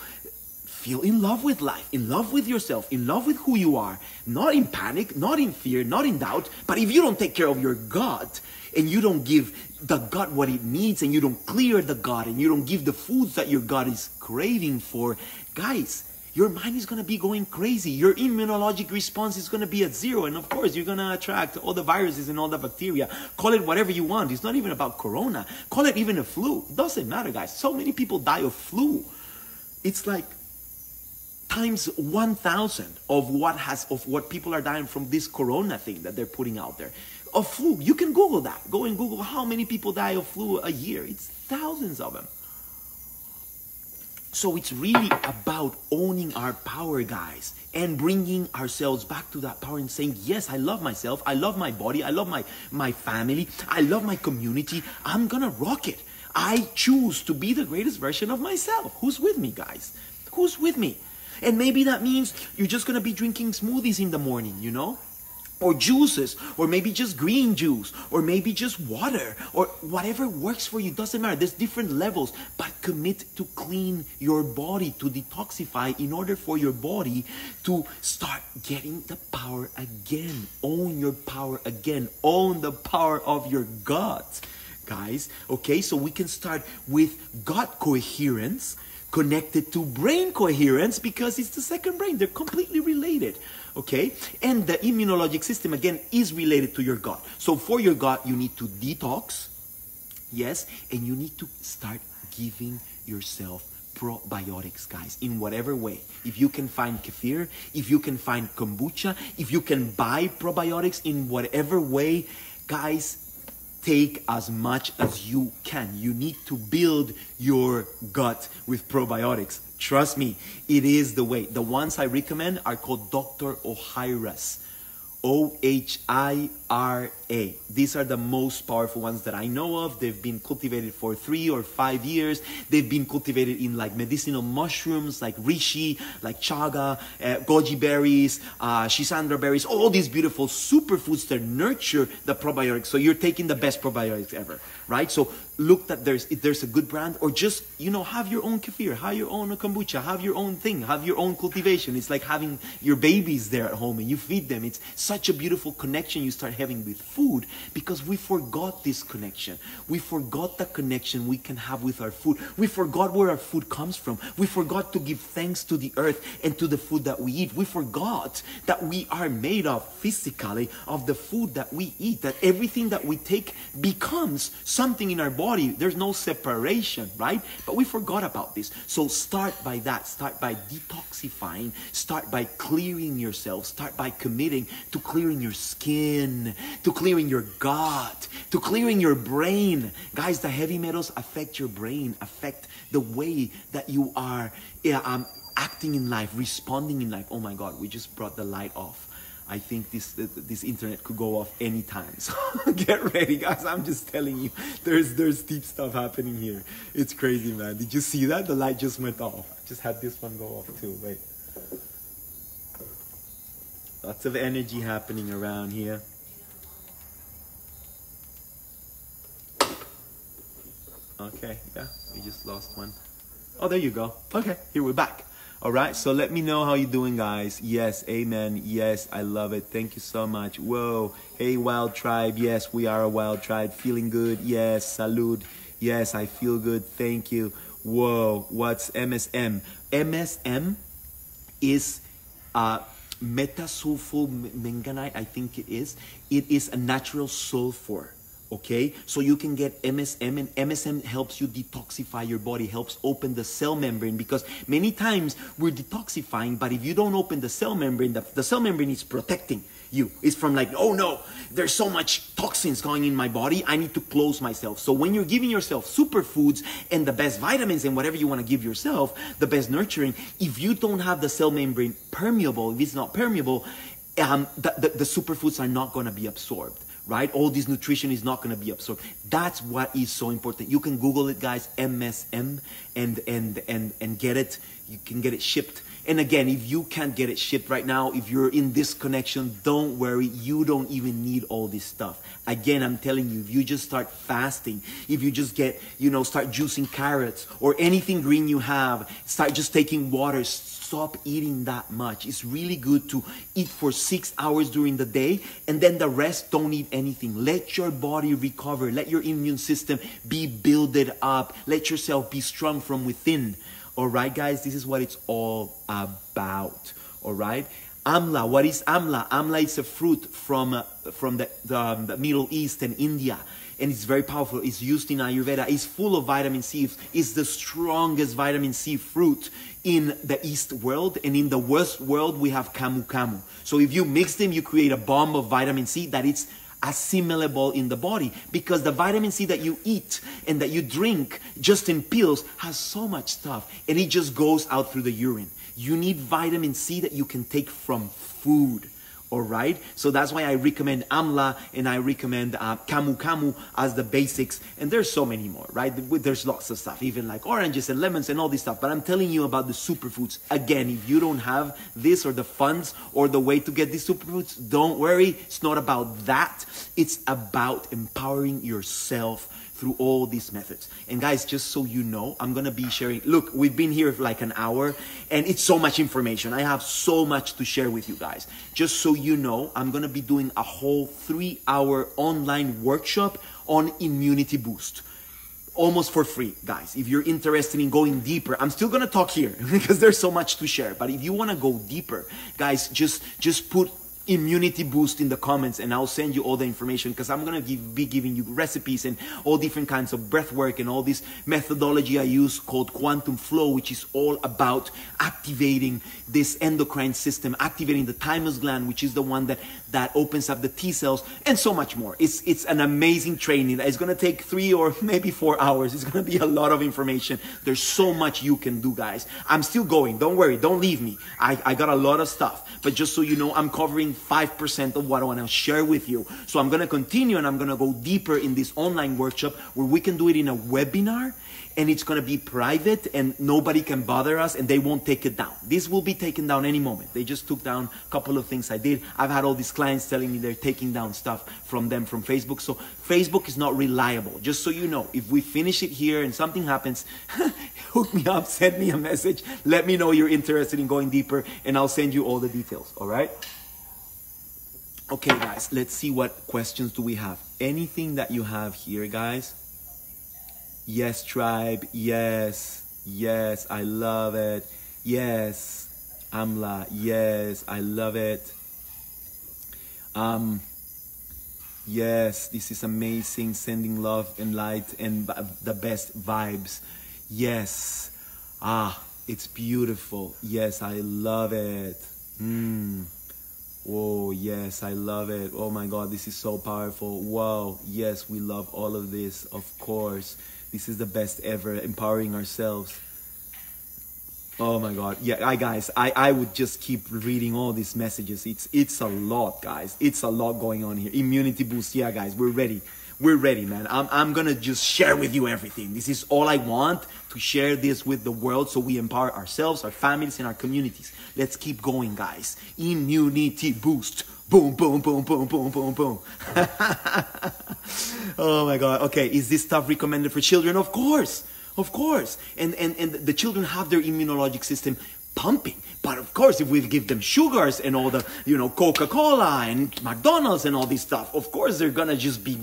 feel in love with life, in love with yourself, in love with who you are, not in panic, not in fear, not in doubt. But if you don't take care of your gut and you don't give the gut what it needs and you don't clear the gut and you don't give the foods that your gut is craving for, guys, your mind is going to be going crazy. Your immunologic response is going to be at zero. And of course, you're going to attract all the viruses and all the bacteria. Call it whatever you want. It's not even about corona. Call it even a flu. It doesn't matter, guys. So many people die of flu. It's like times 1000 of what has of what people are dying from this corona thing that they're putting out there of flu you can google that go and google how many people die of flu a year it's thousands of them so it's really about owning our power, guys, and bringing ourselves back to that power and saying, yes, I love myself. I love my body. I love my, my family. I love my community. I'm going to rock it. I choose to be the greatest version of myself. Who's with me, guys? Who's with me? And maybe that means you're just going to be drinking smoothies in the morning, you know? or juices, or maybe just green juice, or maybe just water, or whatever works for you. Doesn't matter. There's different levels, but commit to clean your body, to detoxify in order for your body to start getting the power again. Own your power again. Own the power of your gut, guys. Okay, so we can start with gut coherence connected to brain coherence because it's the second brain. They're completely related. Okay? And the immunologic system, again, is related to your gut. So for your gut, you need to detox. Yes? And you need to start giving yourself probiotics, guys, in whatever way. If you can find kefir, if you can find kombucha, if you can buy probiotics in whatever way, guys, take as much as you can. You need to build your gut with probiotics. Trust me, it is the way. The ones I recommend are called Dr. Ohhira's. O H I R These are the most powerful ones that I know of. They've been cultivated for three or five years. They've been cultivated in like medicinal mushrooms like reishi, like chaga, uh, goji berries, uh, schisandra berries, all these beautiful superfoods that nurture the probiotics. So you're taking the best probiotics ever, right? So look that there's if there's a good brand or just you know have your own kefir have your own kombucha have your own thing have your own cultivation it's like having your babies there at home and you feed them it's such a beautiful connection you start having with food because we forgot this connection we forgot the connection we can have with our food we forgot where our food comes from we forgot to give thanks to the earth and to the food that we eat we forgot that we are made of physically of the food that we eat that everything that we take becomes something in our body body. There's no separation, right? But we forgot about this. So start by that. Start by detoxifying. Start by clearing yourself. Start by committing to clearing your skin, to clearing your gut, to clearing your brain. Guys, the heavy metals affect your brain, affect the way that you are um, acting in life, responding in life. Oh my God, we just brought the light off. I think this this internet could go off anytime. <laughs> So get ready, guys. I'm just telling you, there's there's deep stuff happening here. It's crazy, man. Did you see that? The light just went off. I just had this one go off too. Wait. Lots of energy happening around here. Okay, yeah, we just lost one. Oh, there you go. Okay, here we're back. All right, so let me know how you're doing, guys. Yes, amen. Yes, I love it. Thank you so much. Whoa, hey, wild tribe. Yes, we are a wild tribe. Feeling good. Yes, salute. Yes, I feel good. Thank you. Whoa, what's MSM? MSM is uh, metasulfur I think it is. It is a natural sulfur okay? So you can get msm and msm helps you detoxify your body helps open the cell membrane because many times we're detoxifying but if you don't open the cell membrane the, the cell membrane is protecting you. It's from like oh no there's so much toxins going in my body i need to close myself. So when you're giving yourself superfoods and the best vitamins and whatever you want to give yourself the best nurturing if you don't have the cell membrane permeable if it's not permeable um, the, the, the superfoods are not going to be absorbed right? All this nutrition is not going to be absorbed. That's what is so important. You can Google it, guys, MSM, and and and and get it. You can get it shipped. And again, if you can't get it shipped right now, if you're in this connection, don't worry. You don't even need all this stuff. Again, I'm telling you, if you just start fasting, if you just get, you know, start juicing carrots or anything green you have, start just taking water, stop eating that much. It's really good to eat for six hours during the day and then the rest don't eat anything. Let your body recover. Let your immune system be builded up. Let yourself be strong from within. All right, guys, this is what it's all about. All right. Amla, what is amla? Amla is a fruit from, uh, from the, the, um, the Middle East and India and it's very powerful. It's used in Ayurveda. It's full of vitamin C. It's the strongest vitamin C fruit in the East world. And in the West world, we have Camu Camu. So if you mix them, you create a bomb of vitamin C that it's assimilable in the body because the vitamin C that you eat and that you drink just in pills has so much stuff and it just goes out through the urine. You need vitamin C that you can take from food all right? So that's why i recommend amla and i recommend uh, camu camu as the basics. And there's so many more right? There's lots of stuff even like oranges and lemons and all this stuff. But i'm telling you about the superfoods. Again if you don't have this or the funds or the way to get these superfoods don't worry. It's not about that. It's about empowering yourself through all these methods. And guys, just so you know, I'm gonna be sharing. Look, we've been here for like an hour and it's so much information. I have so much to share with you guys. Just so you know, I'm gonna be doing a whole three hour online workshop on immunity boost almost for free, guys. If you're interested in going deeper, I'm still gonna talk here <laughs> because there's so much to share. But if you wanna go deeper, guys, just just put immunity boost in the comments and I'll send you all the information because I'm going to be giving you recipes and all different kinds of breath work and all this methodology I use called quantum flow which is all about activating this endocrine system activating the thymus gland which is the one that that opens up the T cells and so much more. It's it's an amazing training. It's going to take 3 or <laughs> maybe 4 hours. It's going to be a lot of information. There's so much you can do guys. I'm still going. Don't worry. Don't leave me. I I got a lot of stuff. But just so you know I'm covering 5% of what I want to share with you. So I'm going to continue and I'm going to go deeper in this online workshop where we can do it in a webinar and it's going to be private and nobody can bother us and they won't take it down. This will be taken down any moment. They just took down a couple of things I did. I've had all these clients telling me they're taking down stuff from them from Facebook. So Facebook is not reliable. Just so you know, if we finish it here and something happens, <laughs> hook me up, send me a message, let me know you're interested in going deeper and I'll send you all the details. All right? Okay, guys, let's see what questions do we have. Anything that you have here, guys? Yes, tribe. Yes. Yes, I love it. Yes, Amla. Yes, I love it. Um, yes, this is amazing. Sending love and light and the best vibes. Yes. Ah, it's beautiful. Yes, I love it. Hmm. Whoa, yes, I love it. Oh my God, this is so powerful. Wow, yes, we love all of this, of course. This is the best ever, empowering ourselves. Oh my God. Yeah, I guys, I, I would just keep reading all these messages. It's it's a lot, guys. It's a lot going on here. Immunity boost. Yeah, guys, we're ready. we're ready, man. I'm, I'm gonna just share with you everything. This is all I want to share this with the world so we empower ourselves, our families, and our communities. Let's keep going, guys. Immunity boost. Boom, boom, boom, boom, boom, boom, boom. <laughs> oh my God. Okay, is this stuff recommended for children? Of course. Of course. And, and, and the children have their immunologic system pumping. But of course, if we give them sugars and all the, you know, Coca-Cola and McDonald's and all this stuff, of course they're gonna just be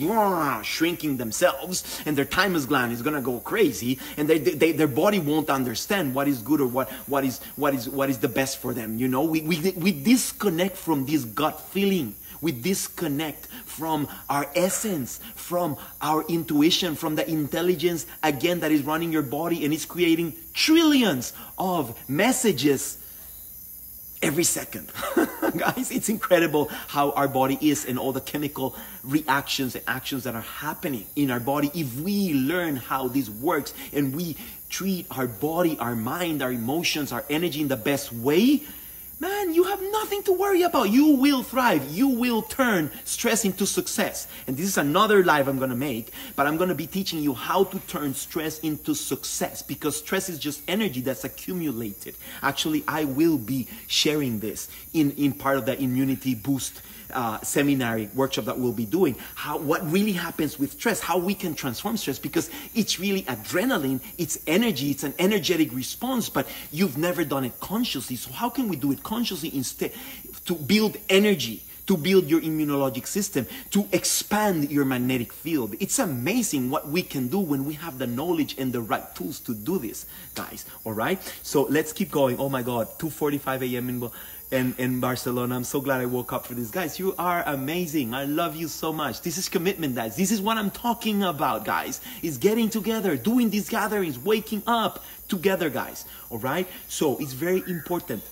shrinking themselves and their thymus gland is gonna go crazy and they, they, their body won't understand what is good or what, what, is, what, is, what is the best for them. You know, we, we, we disconnect from this gut feeling. We disconnect from our essence, from our intuition, from the intelligence, again, that is running your body and it's creating trillions of messages every second. <laughs> Guys, it's incredible how our body is and all the chemical reactions and actions that are happening in our body. If we learn how this works and we treat our body, our mind, our emotions, our energy in the best way, man, you have nothing to worry about. You will thrive. You will turn stress into success. And this is another live I'm going to make, but I'm going to be teaching you how to turn stress into success because stress is just energy that's accumulated. Actually, I will be sharing this in, in part of the immunity boost uh, seminary workshop that we'll be doing how what really happens with stress how we can transform stress because it's really adrenaline it's energy it's an energetic response but you've never done it consciously so how can we do it consciously instead to build energy to build your immunologic system, to expand your magnetic field. It's amazing what we can do when we have the knowledge and the right tools to do this, guys. All right? So let's keep going. Oh my God, 2.45 a.m. in in, in Barcelona. I'm so glad I woke up for this. Guys, you are amazing. I love you so much. This is commitment, guys. This is what I'm talking about, guys. Is getting together, doing these gatherings, waking up together, guys. All right? So it's very important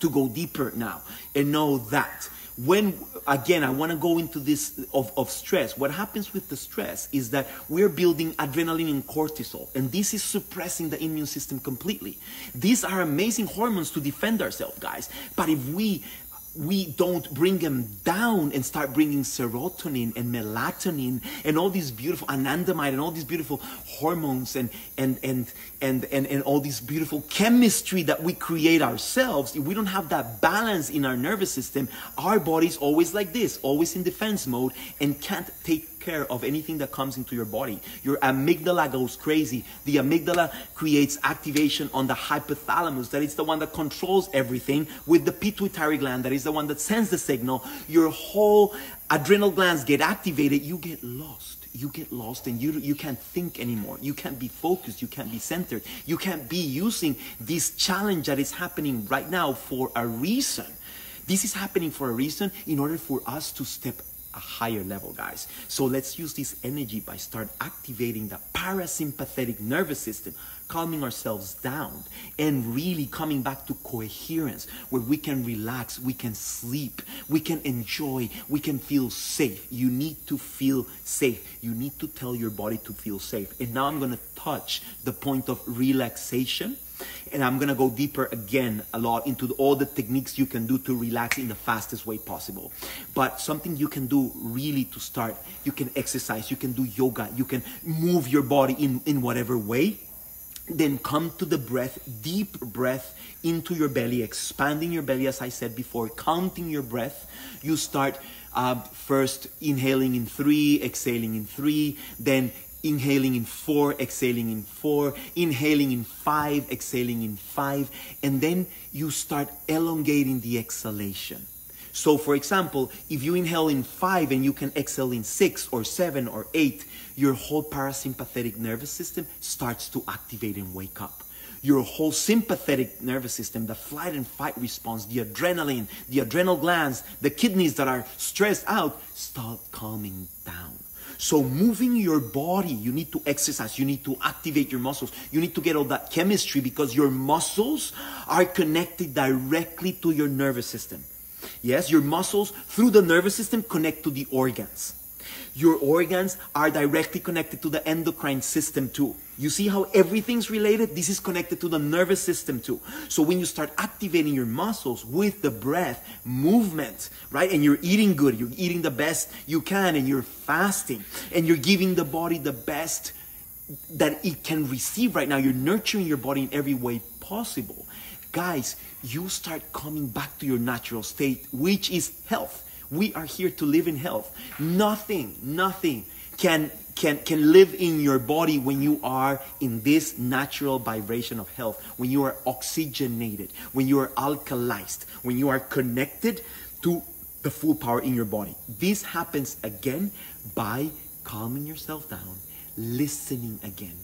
to go deeper now and know that when again i want to go into this of, of stress. What happens with the stress is that we're building adrenaline and cortisol and this is suppressing the immune system completely. These are amazing hormones to defend ourselves guys. But if we we don't bring them down and start bringing serotonin and melatonin and all these beautiful anandamide and all these beautiful hormones and and and and and, and all these beautiful chemistry that we create ourselves. If we don't have that balance in our nervous system our body's always like this always in defense mode and can't take care of anything that comes into your body. Your amygdala goes crazy. The amygdala creates activation on the hypothalamus, that is the one that controls everything, with the pituitary gland, that is the one that sends the signal. Your whole adrenal glands get activated, you get lost you get lost and you, you can't think anymore. You can't be focused. You can't be centered. You can't be using this challenge that is happening right now for a reason. This is happening for a reason in order for us to step a higher level, guys. So let's use this energy by start activating the parasympathetic nervous system, calming ourselves down, and really coming back to coherence where we can relax, we can sleep, we can enjoy, we can feel safe. You need to feel safe. You need to tell your body to feel safe. And now I'm going to touch the point of relaxation and I'm gonna go deeper again a lot into all the techniques you can do to relax in the fastest way possible. But something you can do really to start, you can exercise, you can do yoga, you can move your body in, in whatever way. Then come to the breath, deep breath into your belly, expanding your belly, as I said before, counting your breath. You start uh, first inhaling in three, exhaling in three, then inhaling in four, exhaling in four, inhaling in five, exhaling in five, and then you start elongating the exhalation. So, for example, if you inhale in five and you can exhale in six or seven or eight, your whole parasympathetic nervous system starts to activate and wake up. Your whole sympathetic nervous system, the flight and fight response, the adrenaline, the adrenal glands, the kidneys that are stressed out, start calming down. So moving your body, you need to exercise, you need to activate your muscles, you need to get all that chemistry because your muscles are connected directly to your nervous system. Yes, your muscles through the nervous system connect to the organs. Your organs are directly connected to the endocrine system too. You see how everything's related? This is connected to the nervous system too. So when you start activating your muscles with the breath, movement, right? And you're eating good, you're eating the best you can, and you're fasting, and you're giving the body the best that it can receive right now. You're nurturing your body in every way possible. Guys, you start coming back to your natural state, which is health. We are here to live in health. Nothing, nothing can can can live in your body when you are in this natural vibration of health, when you are oxygenated, when you are alkalized, when you are connected to the full power in your body. This happens again by calming yourself down, listening again,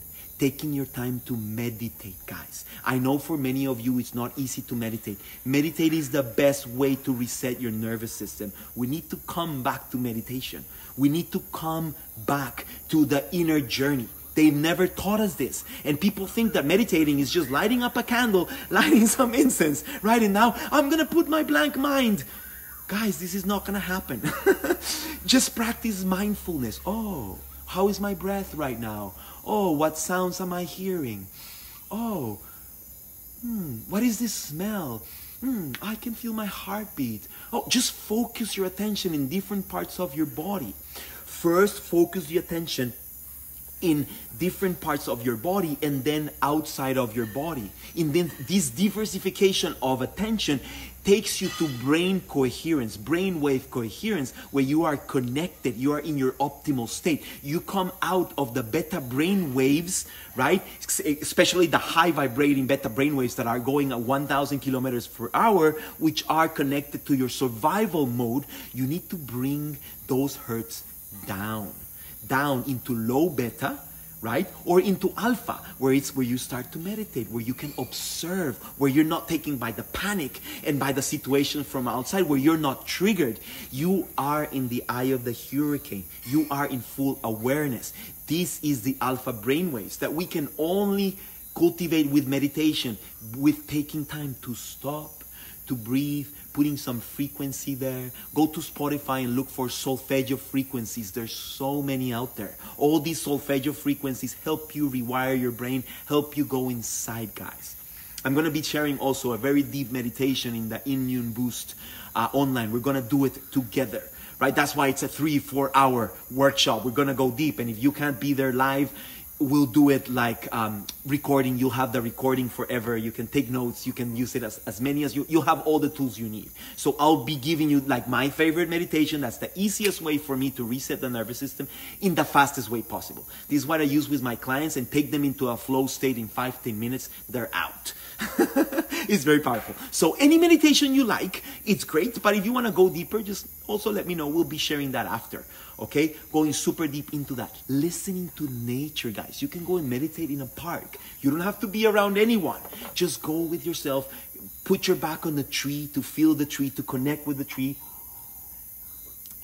taking your time to meditate, guys. I know for many of you it's not easy to meditate. Meditate is the best way to reset your nervous system. We need to come back to meditation. We need to come back to the inner journey. They've never taught us this. And people think that meditating is just lighting up a candle, <laughs> lighting some incense, right? And now I'm going to put my blank mind. Guys, this is not going to happen. <laughs> just practice mindfulness. Oh, how is my breath right now? Oh, what sounds am I hearing? Oh, hmm, what is this smell? Hmm, I can feel my heartbeat. Oh, just focus your attention in different parts of your body. First, focus the attention in different parts of your body and then outside of your body. In this diversification of attention takes you to brain coherence, brain wave coherence, where you are connected, you are in your optimal state. You come out of the beta brain waves, right? Especially the high vibrating beta brain waves that are going at 1000 kilometers per hour, which are connected to your survival mode. You need to bring those hertz down, down into low beta right? Or into alpha, where it's where you start to meditate, where you can observe, where you're not taken by the panic and by the situation from outside, where you're not triggered. You are in the eye of the hurricane. You are in full awareness. This is the alpha brainwaves that we can only cultivate with meditation, with taking time to stop, to breathe, putting some frequency there. Go to Spotify and look for solfeggio frequencies. There's so many out there. All these solfeggio frequencies help you rewire your brain, help you go inside, guys. I'm going to be sharing also a very deep meditation in the Immune Boost uh, online. We're going to do it together. Right? That's why it's a three, four hour workshop. We're going to go deep. And if you can't be there live, we'll do it like um, recording. You'll have the recording forever. You can take notes. You can use it as, as many as you, you'll have all the tools you need. So I'll be giving you like my favorite meditation. That's the easiest way for me to reset the nervous system in the fastest way possible. This is what I use with my clients and take them into a flow state in five, 10 minutes. They're out. <laughs> it's very powerful. So any meditation you like, it's great. But if you want to go deeper, just also let me know. We'll be sharing that after. Okay? Going super deep into that. Listening to nature, guys. You can go and meditate in a park. You don't have to be around anyone. Just go with yourself. Put your back on the tree to feel the tree, to connect with the tree.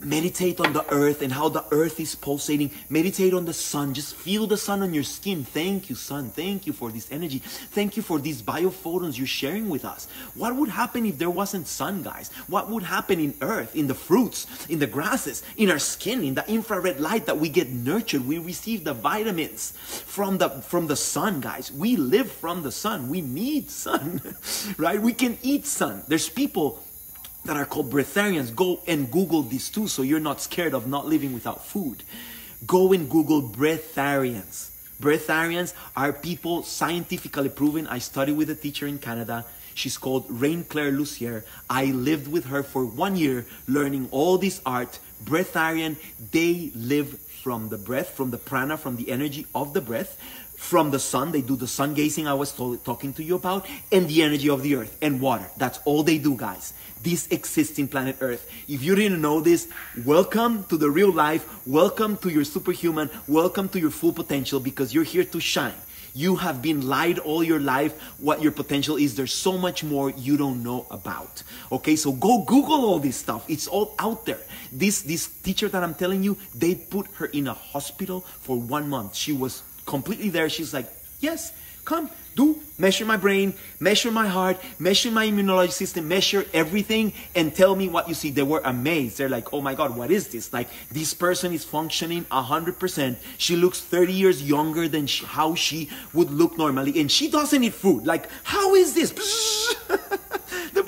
Meditate on the earth and how the earth is pulsating. Meditate on the sun. Just feel the sun on your skin. Thank you, sun. Thank you for this energy. Thank you for these biophotons you're sharing with us. What would happen if there wasn't sun, guys? What would happen in earth, in the fruits, in the grasses, in our skin, in the infrared light that we get nurtured? We receive the vitamins from the from the sun, guys. We live from the sun. We need sun, <laughs> right? We can eat sun. There's people that are called breatharians. Go and Google these too so you're not scared of not living without food. Go and Google breatharians. Breatharians are people scientifically proven. I studied with a teacher in Canada. She's called Rain Claire Lucier. I lived with her for one year learning all this art. Breatharian, they live from the breath, from the prana, from the energy of the breath from the sun. They do the sun gazing I was talking to you about, and the energy of the earth and water. That's all they do, guys. This existing planet Earth. If you didn't know this, welcome to the real life. Welcome to your superhuman. Welcome to your full potential because you're here to shine. You have been lied all your life what your potential is. There's so much more you don't know about. Okay, so go Google all this stuff. It's all out there. This this teacher that I'm telling you, they put her in a hospital for one month. She was completely there. She's like, yes, come, do measure my brain, measure my heart, measure my immunology system, measure everything, and tell me what you see. They were amazed. They're like, oh my God, what is this? Like, this person is functioning 100%. She looks 30 years younger than she, how she would look normally, and she doesn't eat food. Like, how is this? <laughs>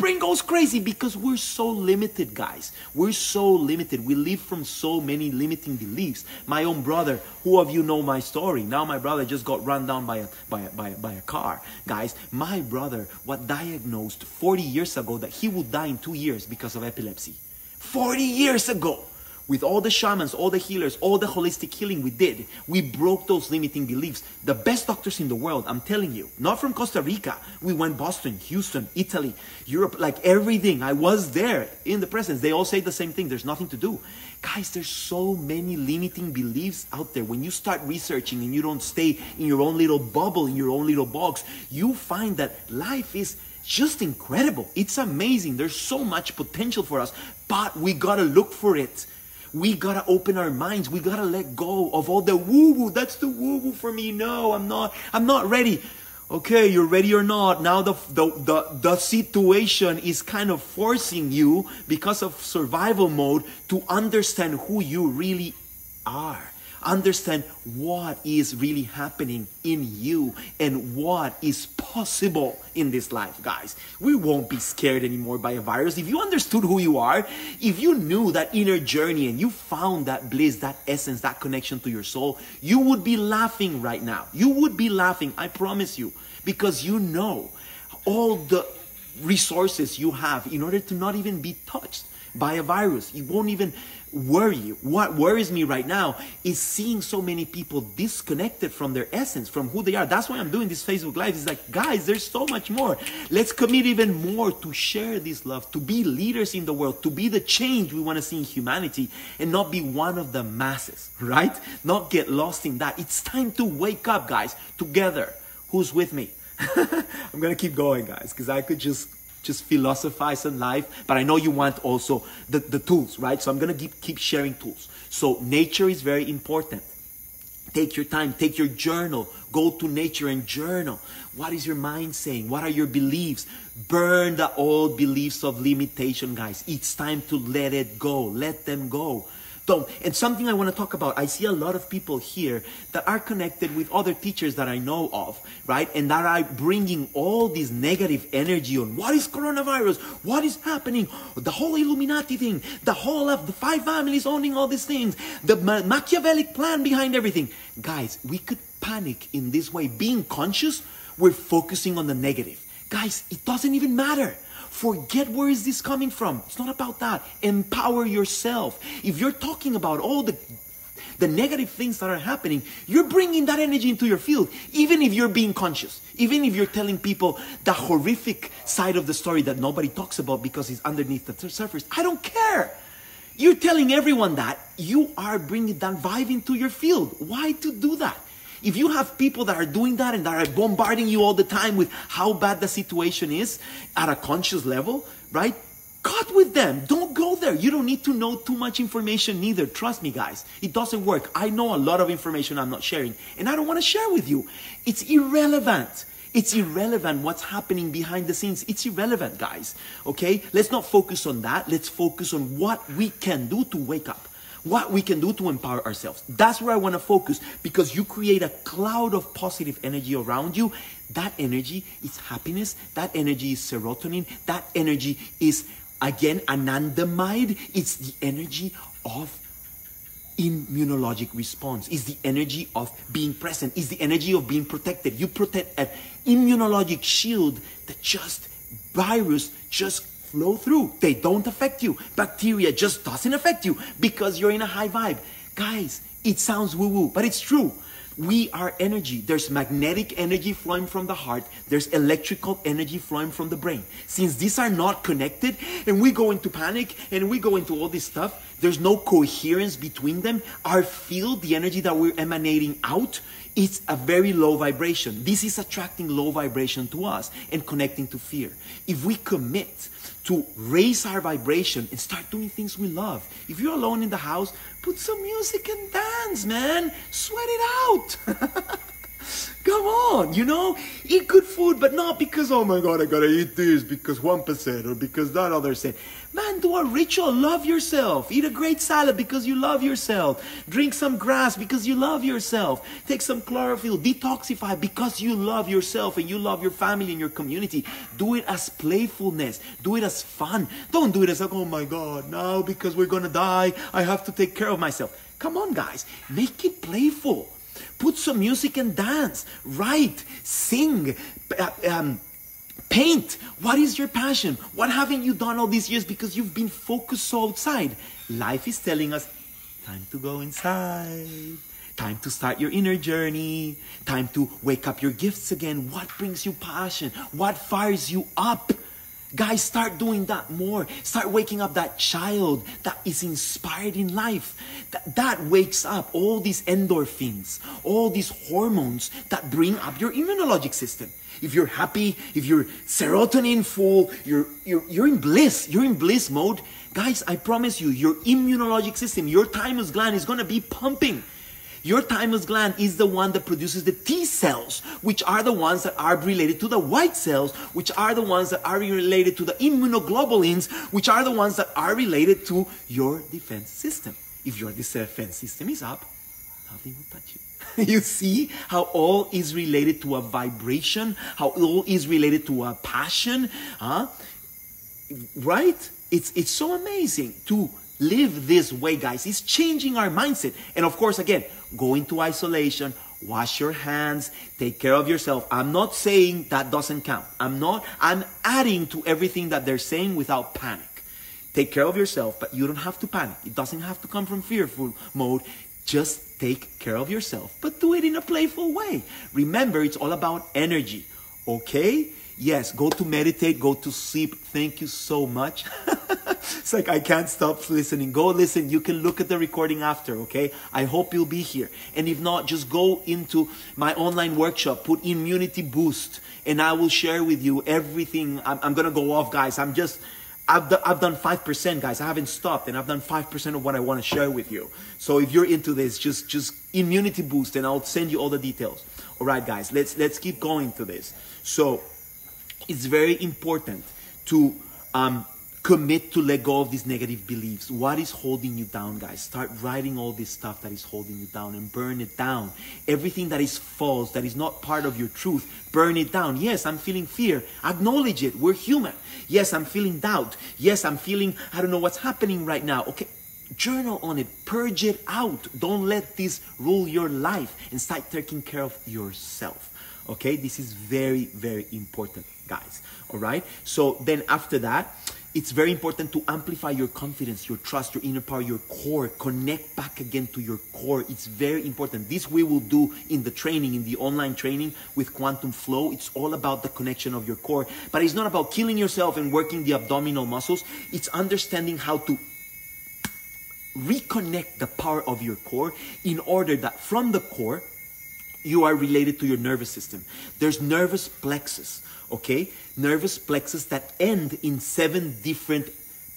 brain goes crazy because we're so limited, guys. We're so limited. We live from so many limiting beliefs. My own brother, who of you know my story? Now my brother just got run down by a by a, by a, by a car. Guys, my brother was diagnosed 40 years ago that he would die in 2 years because of epilepsy. 40 years ago with all the shamans, all the healers, all the holistic healing we did, we broke those limiting beliefs. The best doctors in the world, I'm telling you, not from Costa Rica. We went Boston, Houston, Italy, Europe, like everything. I was there in the presence. They all say the same thing. There's nothing to do. Guys, there's so many limiting beliefs out there. When you start researching and you don't stay in your own little bubble, in your own little box, you find that life is just incredible. It's amazing. There's so much potential for us, but we gotta look for it. We gotta open our minds. We gotta let go of all the woo woo. That's the woo woo for me. No, I'm not. I'm not ready. Okay, you're ready or not. Now the, the, the, the situation is kind of forcing you because of survival mode to understand who you really are understand what is really happening in you and what is possible in this life, guys. We won't be scared anymore by a virus. If you understood who you are, if you knew that inner journey and you found that bliss, that essence, that connection to your soul, you would be laughing right now. You would be laughing, I promise you, because you know all the resources you have in order to not even be touched by a virus. You won't even worry. What worries me right now is seeing so many people disconnected from their essence, from who they are. That's why I'm doing this Facebook Live. It's like, guys, there's so much more. Let's commit even more to share this love, to be leaders in the world, to be the change we want to see in humanity, and not be one of the masses, <laughs> right? Not get lost in that. It's time to wake up, guys, together. Who's with me? <laughs> I'm going to keep going, guys, because I could just just philosophize on life, but I know you want also the, the tools, right? So I'm gonna keep, keep sharing tools. So nature is very important. Take your time, take your journal, go to nature and journal. What is your mind saying? What are your beliefs? Burn the old beliefs of limitation, guys. It's time to let it go. Let them go. Don't. And something I want to talk about, I see a lot of people here that are connected with other teachers that I know of, right? And that are bringing all this negative energy on what is coronavirus? What is happening? The whole Illuminati thing, the whole of the five families owning all these things, the Machiavellic plan behind everything. Guys, we could panic in this way. Being conscious, we're focusing on the negative. Guys, it doesn't even matter. Forget where is this coming from. It's not about that. Empower yourself. If you're talking about all the the negative things that are happening, you're bringing that energy into your field, even if you're being conscious, even if you're telling people the horrific side of the story that nobody talks about because it's underneath the surface. I don't care. You're telling everyone that you are bringing that vibe into your field. Why to do that? If you have people that are doing that and that are bombarding you all the time with how bad the situation is at a conscious level, right? Cut with them. Don't go there. You don't need to know too much information neither. Trust me, guys. It doesn't work. I know a lot of information I'm not sharing, and I don't want to share with you. It's irrelevant. It's irrelevant what's happening behind the scenes. It's irrelevant, guys. Okay? Let's not focus on that. Let's focus on what we can do to wake up what we can do to empower ourselves. That's where I want to focus because you create a cloud of positive energy around you. That energy is happiness. That energy is serotonin. That energy is, again, anandamide. It's the energy of immunologic response is the energy of being present is the energy of being protected you protect an immunologic shield that just virus just flow through. They don't affect you. Bacteria just doesn't affect you because you're in a high vibe. Guys, it sounds woo woo, but it's true. We are energy. There's magnetic energy flowing from the heart. There's electrical energy flowing from the brain. Since these are not connected and we go into panic and we go into all this stuff, there's no coherence between them. Our field, the energy that we're emanating out, it's a very low vibration. This is attracting low vibration to us and connecting to fear. If we commit to raise our vibration and start doing things we love. If you're alone in the house, put some music and dance, man. Sweat it out. <laughs> Come on, you know, eat good food, but not because, oh my God, I gotta eat this because 1% or because that other said. Man, do a ritual. Love yourself. Eat a great salad because you love yourself. Drink some grass because you love yourself. Take some chlorophyll. Detoxify because you love yourself and you love your family and your community. Do it as playfulness. Do it as fun. Don't do it as like, oh my God, now because we're gonna die, I have to take care of myself. Come on, guys. Make it playful. Put some music and dance. Write, sing, um, paint. What is your passion? What haven't you done all these years because you've been focused so outside? Life is telling us time to go inside. Time to start your inner journey. Time to wake up your gifts again. What brings you passion? What fires you up? Guys, start doing that more. Start waking up that child that is inspired in life. That, that wakes up all these endorphins, all these hormones that bring up your immunologic system. If you're happy, if you're serotonin full, you're, you're, you're in bliss, you're in bliss mode. Guys, I promise you, your immunologic system, your thymus gland is gonna be pumping. Your thymus gland is the one that produces the T cells, which are the ones that are related to the white cells, which are the ones that are related to the immunoglobulins, which are the ones that are related to your defense system. If your defense system is up, nothing will touch you. <laughs> you see how all is related to a vibration, how all is related to a passion, huh? Right? It's it's so amazing to live this way, guys. It's changing our mindset. And of course, again, go into isolation, wash your hands, take care of yourself. I'm not saying that doesn't count. I'm not, I'm adding to everything that they're saying without panic. Take care of yourself, but you don't have to panic. It doesn't have to come from fearful mode. Just take care of yourself, but do it in a playful way. Remember, it's all about energy. Okay? Yes, go to meditate, go to sleep. Thank you so much. <laughs> it's like I can't stop listening. Go listen. You can look at the recording after, okay? I hope you'll be here. And if not, just go into my online workshop, put immunity boost, and I will share with you everything. I'm, I'm gonna go off, guys. I'm just. I've, do, I've done 5%, guys. I haven't stopped, and I've done 5% of what I want to share with you. So if you're into this, just just immunity boost, and I'll send you all the details. All right, guys. Let's let's keep going to this. So it's very important to um, commit to let go of these negative beliefs. What is holding you down, guys? Start writing all this stuff that is holding you down and burn it down. Everything that is false, that is not part of your truth, burn it down. Yes, I'm feeling fear. Acknowledge it. We're human. Yes, I'm feeling doubt. Yes, I'm feeling, I don't know what's happening right now. Okay. Journal on it, purge it out. Don't let this rule your life and start taking care of yourself. Okay, this is very, very important, guys. All right, so then after that, it's very important to amplify your confidence, your trust, your inner power, your core. Connect back again to your core. It's very important. This we will do in the training, in the online training with Quantum Flow. It's all about the connection of your core. But it's not about killing yourself and working the abdominal muscles. It's understanding how to reconnect the power of your core in order that from the core, you are related to your nervous system. There's nervous plexus, okay? Nervous plexus that end in seven different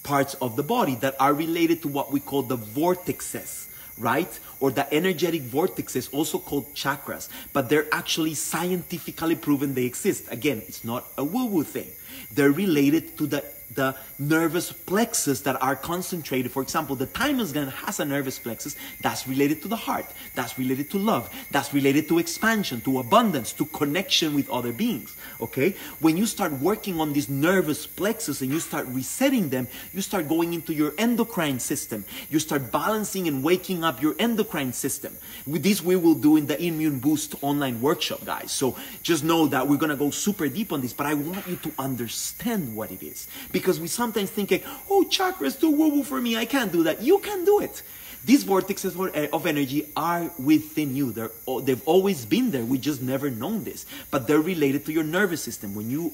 parts of the body that are related to what we call the vortexes, right? Or the energetic vortexes, also called chakras, but they're actually scientifically proven they exist. Again, it's not a woo-woo thing. They're related to the the nervous plexus that are concentrated. For example, the thymus gland has a nervous plexus that's related to the heart, that's related to love, that's related to expansion, to abundance, to connection with other beings. Okay? When you start working on these nervous plexus and you start resetting them, you start going into your endocrine system. You start balancing and waking up your endocrine system. With this, we will do in the Immune Boost online workshop, guys. So just know that we're gonna go super deep on this, but I want you to understand what it is because we sometimes think, oh, chakras too woo woo for me. I can't do that. You can do it. These vortexes eh, of energy are within you. They're, they've always been there. We just never known this. But they're related to your nervous system. When you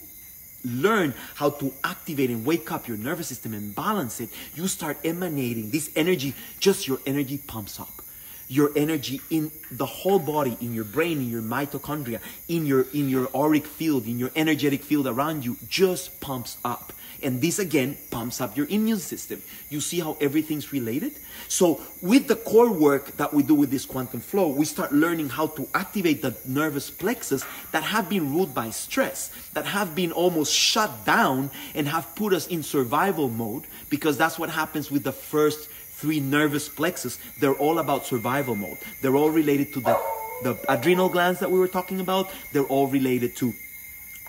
learn how to activate and wake up your nervous system and balance it, you start emanating this energy, just your energy pumps up. your energy in the whole body, in your brain, in your mitochondria, in your in your auric field, in your energetic field around you, just pumps up. And this again pumps up your immune system. You see how everything's related? So, with the core work that we do with this quantum flow, we start learning how to activate the nervous plexus that have been ruled by stress, that have been almost shut down and have put us in survival mode, because that's what happens with the first three nervous plexus. They're all about survival mode. They're all related to the, the adrenal glands that we were talking about. They're all related to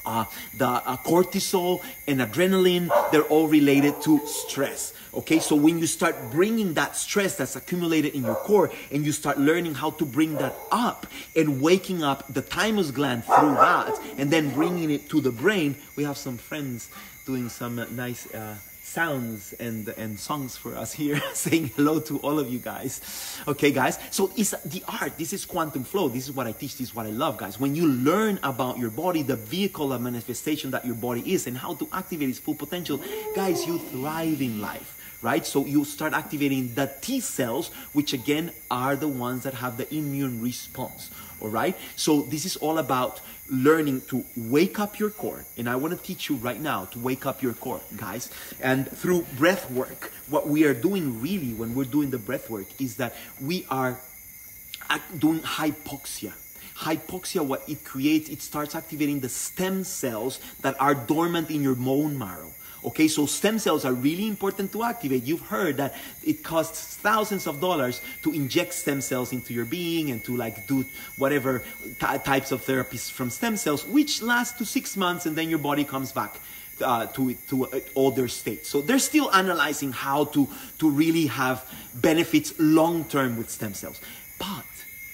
uh, the uh, cortisol and adrenaline, they're all related to stress. Okay, so when you start bringing that stress that's accumulated in your core and you start learning how to bring that up and waking up the thymus gland through that and then bringing it to the brain, we have some friends doing some nice. Uh, sounds and and songs for us here <laughs> saying hello to all of you guys. Okay guys? So it's the art. This is quantum flow. This is what i teach. This is what i love guys. When you learn about your body the vehicle of manifestation that your body is and how to activate its full potential guys you thrive in life right? So you start activating the T cells, which again are the ones that have the immune response, all right? So this is all about learning to wake up your core. And I want to teach you right now to wake up your core, guys. And through breath work, what we are doing really when we're doing the breath work is that we are doing hypoxia. Hypoxia, what it creates, it starts activating the stem cells that are dormant in your bone marrow. Okay, so stem cells are really important to activate. You've heard that it costs thousands of dollars to inject stem cells into your being and to like do whatever types of therapies from stem cells, which last to six months and then your body comes back. Uh, to to uh, older state. So they're still analyzing how to to really have benefits long term with stem cells. But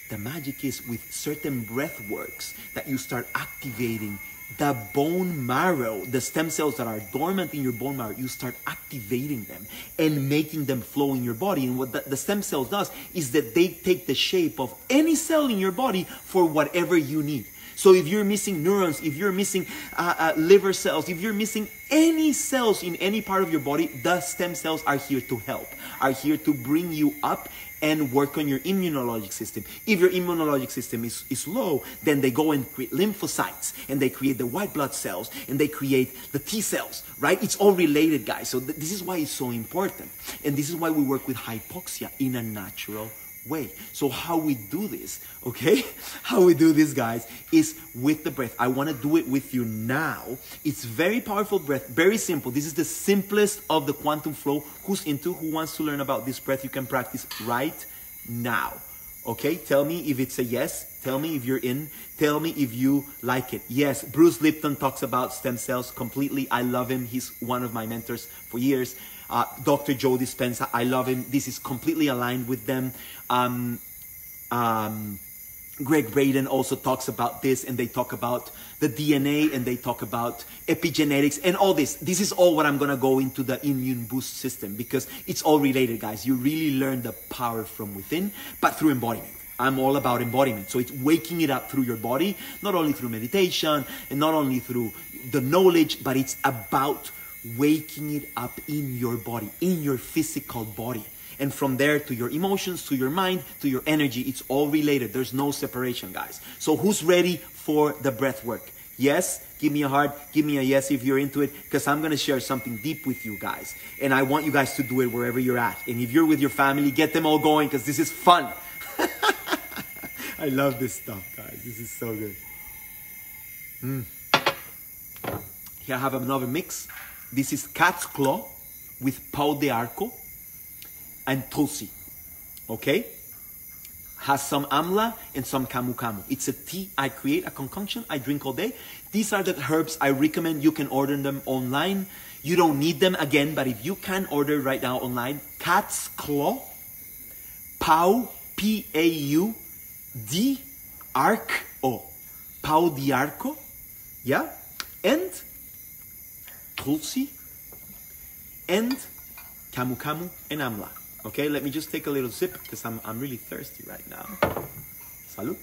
the magic is with certain breath works that you start activating the bone marrow, the stem cells that are dormant in your bone marrow, you start activating them and making them flow in your body. And what the, the, stem cells does is that they take the shape of any cell in your body for whatever you need. So if you're missing neurons, if you're missing uh, uh, liver cells, if you're missing any cells in any part of your body, the stem cells are here to help, are here to bring you up and work on your immunologic system. If your immunologic system is, is low, then they go and create lymphocytes and they create the white blood cells and they create the T cells, right? It's all related, guys. So th- this is why it's so important. And this is why we work with hypoxia in a natural way. So how we do this, okay? <laughs> How we do this, guys, is with the breath. I want to do it with you now. It's very powerful breath, very simple. This is the simplest of the quantum flow. Who's into, who wants to learn about this breath, you can practice right now. Okay, tell me if it's a yes. Tell me if you're in. Tell me if you like it. Yes, Bruce Lipton talks about stem cells completely. I love him. He's one of my mentors for years. Uh, Dr. Joe Dispenza, I love him. This is completely aligned with them. Um, um, Gregg Braden also talks about this, and they talk about the DNA, and they talk about epigenetics, and all this. This is all what I'm gonna go into the immune boost system because it's all related, guys. You really learn the power from within, but through embodiment. I'm all about embodiment. So it's waking it up through your body, not only through meditation and not only through the knowledge, but it's about waking it up in your body, in your physical body. And from there to your emotions, to your mind, to your energy, it's all related. There's no separation, guys. So who's ready for the breath work? Yes, give me a heart, give me a yes if you're into it, because I'm going to share something deep with you guys. And I want you guys to do it wherever you're at. And if you're with your family, get them all going, because this is fun. <laughs> I love this stuff, guys. This is so good. Mm. Here I have another mix. This is cat's claw with pau de arco and tulsi. Okay? Has some amla and some camu camu. It's a tea I create, a concoction I drink all day. These are the herbs I recommend. You can order them online. You don't need them again, but if you can order right now online, cat's claw, pau, P A U, D, pau di arco, yeah, and tulsi, and camu camu and amla. Okay, let me just take a little sip because I'm, I'm really thirsty right now. Salud.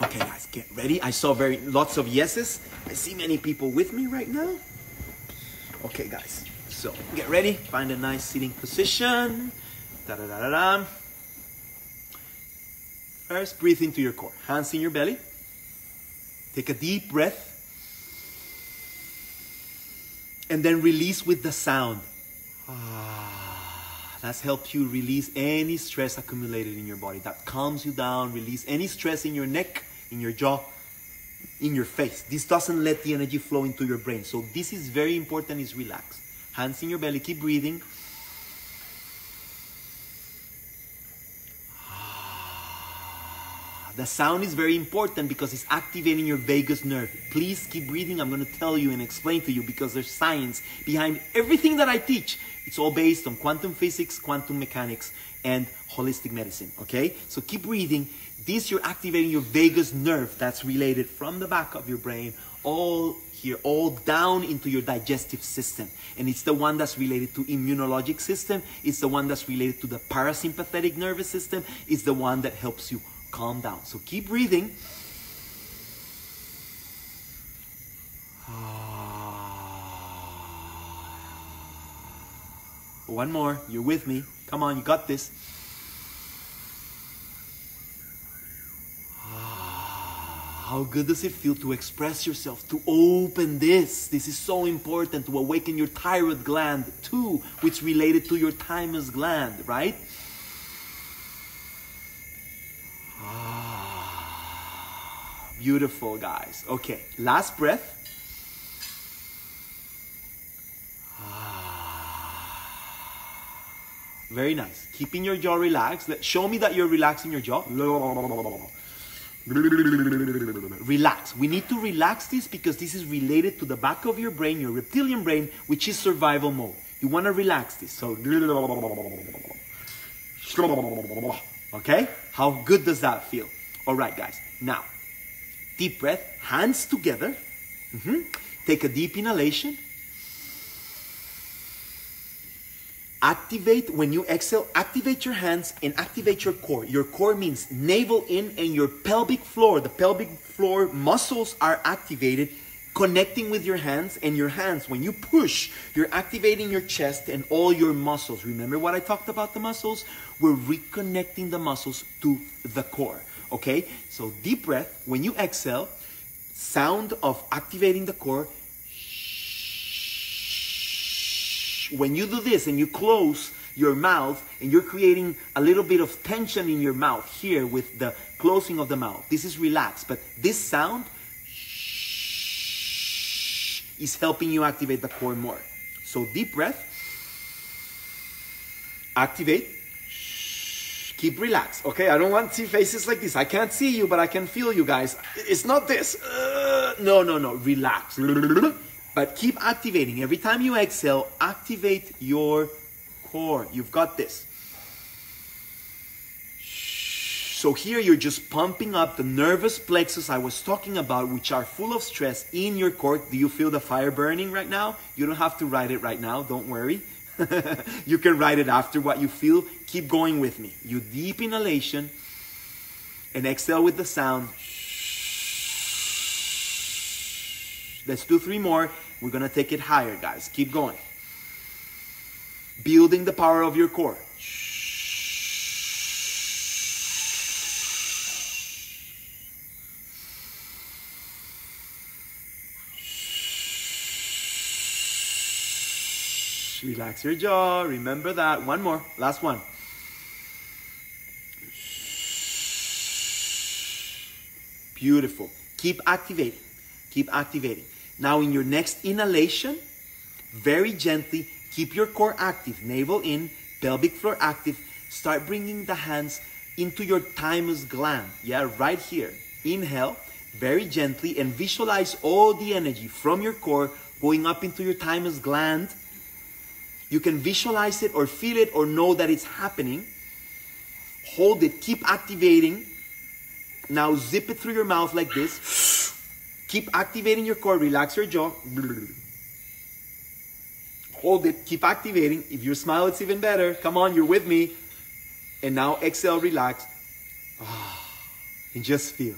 Okay, guys, get ready. I saw very lots of yeses. I see many people with me right now. Okay, guys, So get ready, find a nice sitting position. Da da da da da. First, breathe into your core. Hands in your belly. Take a deep breath. And then release with the sound. Ah, that's helped you release any stress accumulated in your body. That calms you down, release any stress in your neck, in your jaw, in your face. This doesn't let the energy flow into your brain. So this is very important is relax. Hands in your belly, keep breathing. The sound is very important because it's activating your vagus nerve. Please keep breathing. I'm going to tell you and explain to you because there's science behind everything that I teach. It's all based on quantum physics, quantum mechanics, and holistic medicine. Okay? So keep breathing. This, you're activating your vagus nerve that's related from the back of your brain all here, all down into your digestive system. And it's the one that's related to immunologic system. It's the one that's related to the parasympathetic nervous system. It's the one that helps you calm down. So keep breathing. Ah. One more. You're with me. Come on, you got this. Ah, how good does it feel to express yourself, to open this? This is so important to awaken your thyroid gland too, which related to your thymus gland, right? Beautiful, guys. Okay, last breath. Ah, very nice. Keeping your jaw relaxed. Let, show me that you're relaxing your jaw. Relax. We need to relax this because this is related to the back of your brain, your reptilian brain, which is survival mode. You want to relax this. So, okay? How good does that feel? All right, guys. Now, deep breath, hands together. Mm-hmm. Take a deep inhalation. Activate, when you exhale, activate your hands and activate your core. Your core means navel in and your pelvic floor, the pelvic floor muscles are activated, connecting with your hands. And your hands, when you push, you're activating your chest and all your muscles. Remember what I talked about the muscles? We're reconnecting the muscles to the core. Okay? So deep breath. When you exhale, sound of activating the core when you do this and you close your mouth and you're creating a little bit of tension in your mouth here with the closing of the mouth, this is relaxed. But this sound is helping you activate the core more. So deep breath, activate, keep relaxed. Okay, I don't want to see faces like this. I can't see you, but I can feel you guys. It's not this. Uh, no, no, no. Relax. But keep activating. Every time you exhale, activate your core. You've got this. So here you're just pumping up the nervous plexus I was talking about, which are full of stress in your core. Do you feel the fire burning right now? You don't have to write it right now. Don't worry. <laughs> you can write it after what you feel. Keep going with me. You deep inhalation and exhale with the sound. Let's do three more. We're going to take it higher, guys. Keep going. Building the power of your core. Relax your jaw. Remember that. One more. Last one. Beautiful. Keep activating. Keep activating. Now, in your next inhalation, very gently keep your core active, navel in, pelvic floor active. Start bringing the hands into your thymus gland. Yeah, right here. Inhale very gently and visualize all the energy from your core going up into your thymus gland. You can visualize it or feel it or know that it's happening. Hold it, keep activating. Now zip it through your mouth like this. Keep activating your core, relax your jaw. Hold it, keep activating. If you smile, it's even better. Come on, you're with me. And now exhale, relax. And just feel.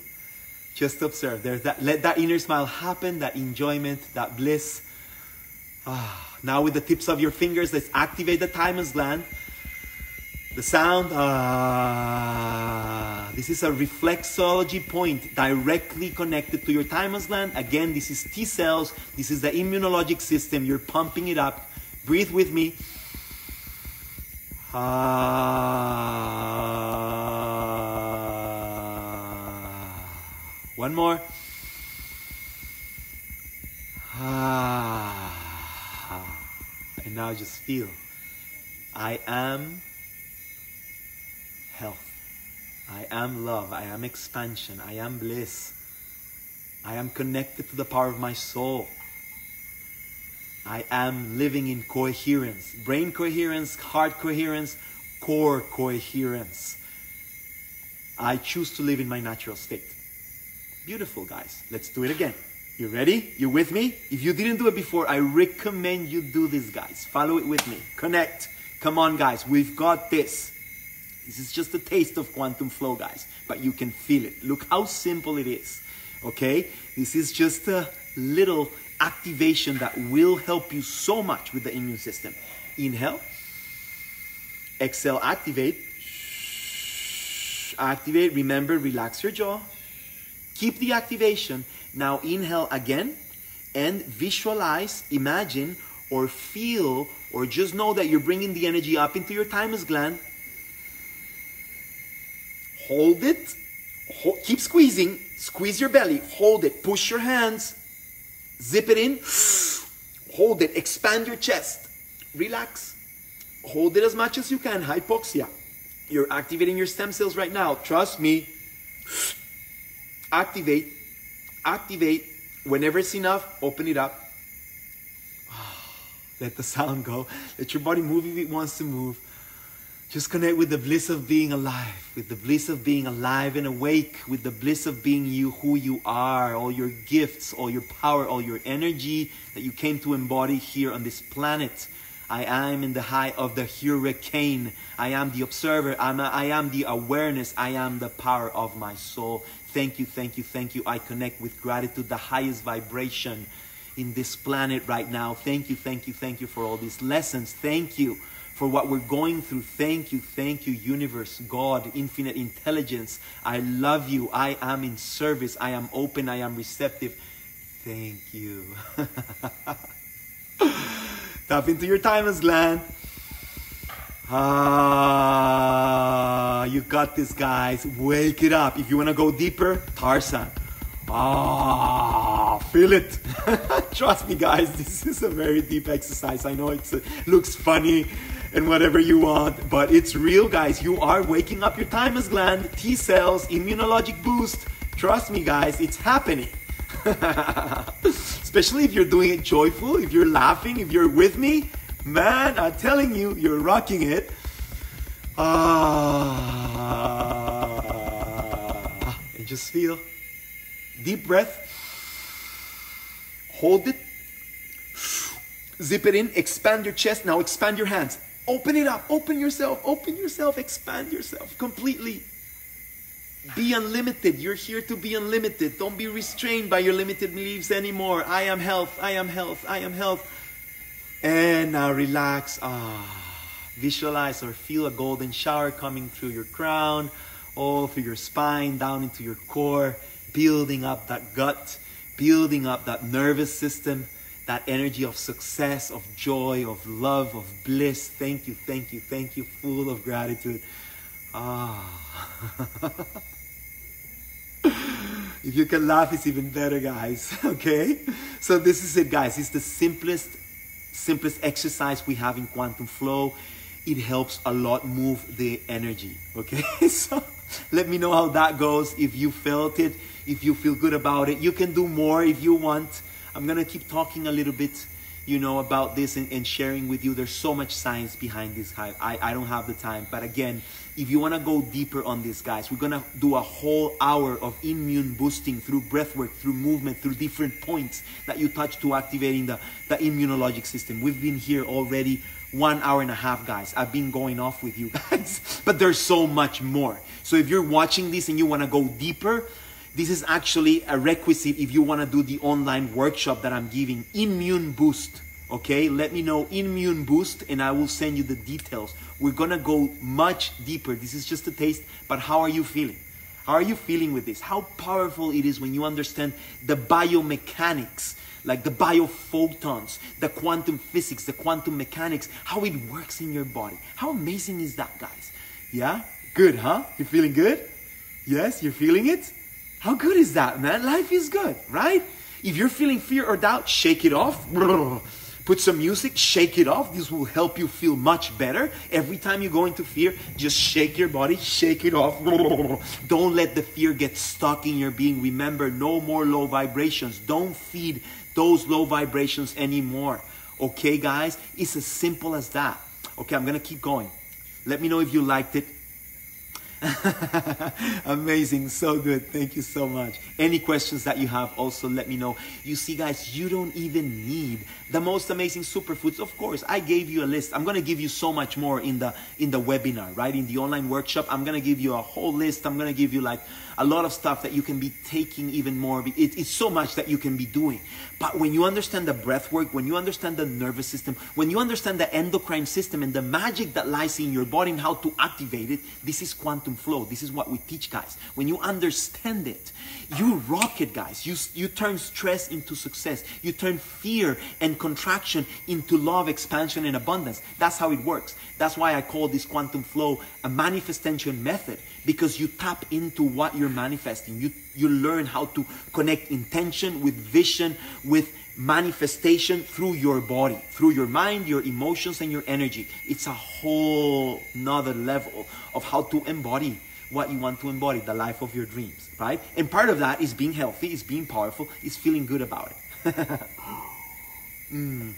Just observe. There's that let that inner smile happen, that enjoyment, that bliss. Ah, now with the tips of your fingers, let's activate the thymus gland. The sound, ah, this is a reflexology point directly connected to your thymus gland. Again, this is T cells. This is the immunologic system. You're pumping it up. Breathe with me. Ah, one more. Ah, and now just feel I am health. I am love. I am expansion. I am bliss. I am connected to the power of my soul. I am living in coherence, brain coherence, heart coherence, core coherence. I choose to live in my natural state. Beautiful, guys. Let's do it again. You ready? You with me? If you didn't do it before, I recommend you do this, guys. Follow it with me. Connect. Come on, guys. We've got this. This is just a taste of quantum flow, guys, but you can feel it. Look how simple it is. Okay? This is just a little activation that will help you so much with the immune system. Inhale. Exhale, activate. Activate. Remember, relax your jaw. Keep the activation. Now inhale again and visualize, imagine, or feel, or just know that you're bringing the energy up into your thymus gland. Hold it. Hold, keep squeezing. Squeeze your belly. Hold it. Push your hands. Zip it in. <sighs> Hold it. Expand your chest. Relax. Hold it as much as you can. Hypoxia. You're activating your stem cells right now. Trust me. Activate. Activate. Whenever it's enough, open it up. <sighs> Let the sound go. Let your body move if it wants to move. Just connect with the bliss of being alive, with the bliss of being alive and awake, with the bliss of being you, who you are, all your gifts, all your power, all your energy that you came to embody here on this planet. I am in the high of the hurricane. I am the observer. I'm a, I am the awareness. I am the power of my soul. Thank you, thank you, thank you. I connect with gratitude, the highest vibration in this planet right now. Thank you, thank you, thank you for all these lessons. Thank you for what we're going through. Thank you, thank you, universe, God, infinite intelligence. I love you. I am in service. I am open. I am receptive. Thank you. <laughs> Tap into your thymus gland. Ah, you got this, guys. Wake it up. If you want to go deeper, Tarzan. Ah, feel it. <laughs> Trust me, guys. This is a very deep exercise. I know it looks funny and whatever you want. But it's real, guys. You are waking up your thymus gland, T cells, immunologic boost. Trust me, guys, it's happening. <laughs> Especially if you're doing it joyful, if you're laughing, if you're with me, man, I'm telling you, you're rocking it. Ah, and just feel deep breath. Hold it. Zip it in. Expand your chest. Now expand your hands. Open it up. Open yourself. Open yourself. Expand yourself completely. Be unlimited. You're here to be unlimited. Don't be restrained by your limited beliefs anymore. I am health. I am health. I am health. And now relax. Ah, visualize or feel a golden shower coming through your crown, all through your spine, down into your core, building up that gut, building up that nervous system that energy of success, of joy, of love, of bliss. Thank you, thank you, thank you, full of gratitude. Ah. <laughs> if you can laugh, it's even better, guys. <laughs> Okay? So this is it, guys. It's the simplest, simplest exercise we have in quantum flow. It helps a lot move the energy. Okay? <laughs> So let me know how that goes. If you felt it, if you feel good about it, you can do more if you want. I'm to keep talking a little bit, you know, about this and, and sharing with you. There's so much science behind this. I, I don't have the time. But again, if you want to go deeper on this, guys, we're going to do a whole hour of immune boosting through breath work, through movement, through different points that you touch to activating the, the immunologic system. We've been here already one hour and a half, guys. I've been going off with you guys, <laughs> but there's so much more. So if you're watching this and you want to go deeper, this is actually a requisite if you want to do the online workshop that I'm giving, Immune Boost. Okay, let me know immune boost and I will send you the details. We're gonna go much deeper. This is just a taste, but how are you feeling? How are you feeling with this? How powerful it is when you understand the biomechanics, like the biophotons, the quantum physics, the quantum mechanics, how it works in your body. How amazing is that, guys? Yeah? Good, huh? You feeling good? Yes, you're feeling it? How good is that, man? Life is good, right? If you're feeling fear or doubt, shake it off. <laughs> Put some music, shake it off. This will help you feel much better. Every time you go into fear, just shake your body, shake it off. <laughs> Don't let the fear get stuck in your being. Remember, no more low vibrations. Don't feed those low vibrations anymore. Okay, guys? It's as simple as that. Okay, I'm gonna keep going. Let me know if you liked it. <laughs> Amazing, so good. Thank you so much. Any questions that you have, also let me know. You see, guys, you don't even need the most amazing superfoods. Of course, I gave you a list. I'm gonna give you so much more in the in the webinar, right? In the online workshop, I'm gonna give you a whole list. I'm gonna give you like a lot of stuff that you can be taking even more. It, it's so much that you can be doing. But when you understand the breath work, when you understand the nervous system, when you understand the endocrine system and the magic that lies in your body and how to activate it, this is quantum flow. This is what we teach, guys. When you understand it, you rock it, guys. You, you turn stress into success. You turn fear and contraction into love, expansion, and abundance. That's how it works. That's why I call this quantum flow a manifestation method because you tap into what you're manifesting. You, you learn how to connect intention with vision, with manifestation through your body, through your mind, your emotions, and your energy. It's a whole nother level of how to embody what you want to embody, the life of your dreams, right? And part of that is being healthy, is being powerful, is feeling good about it. <laughs> mm.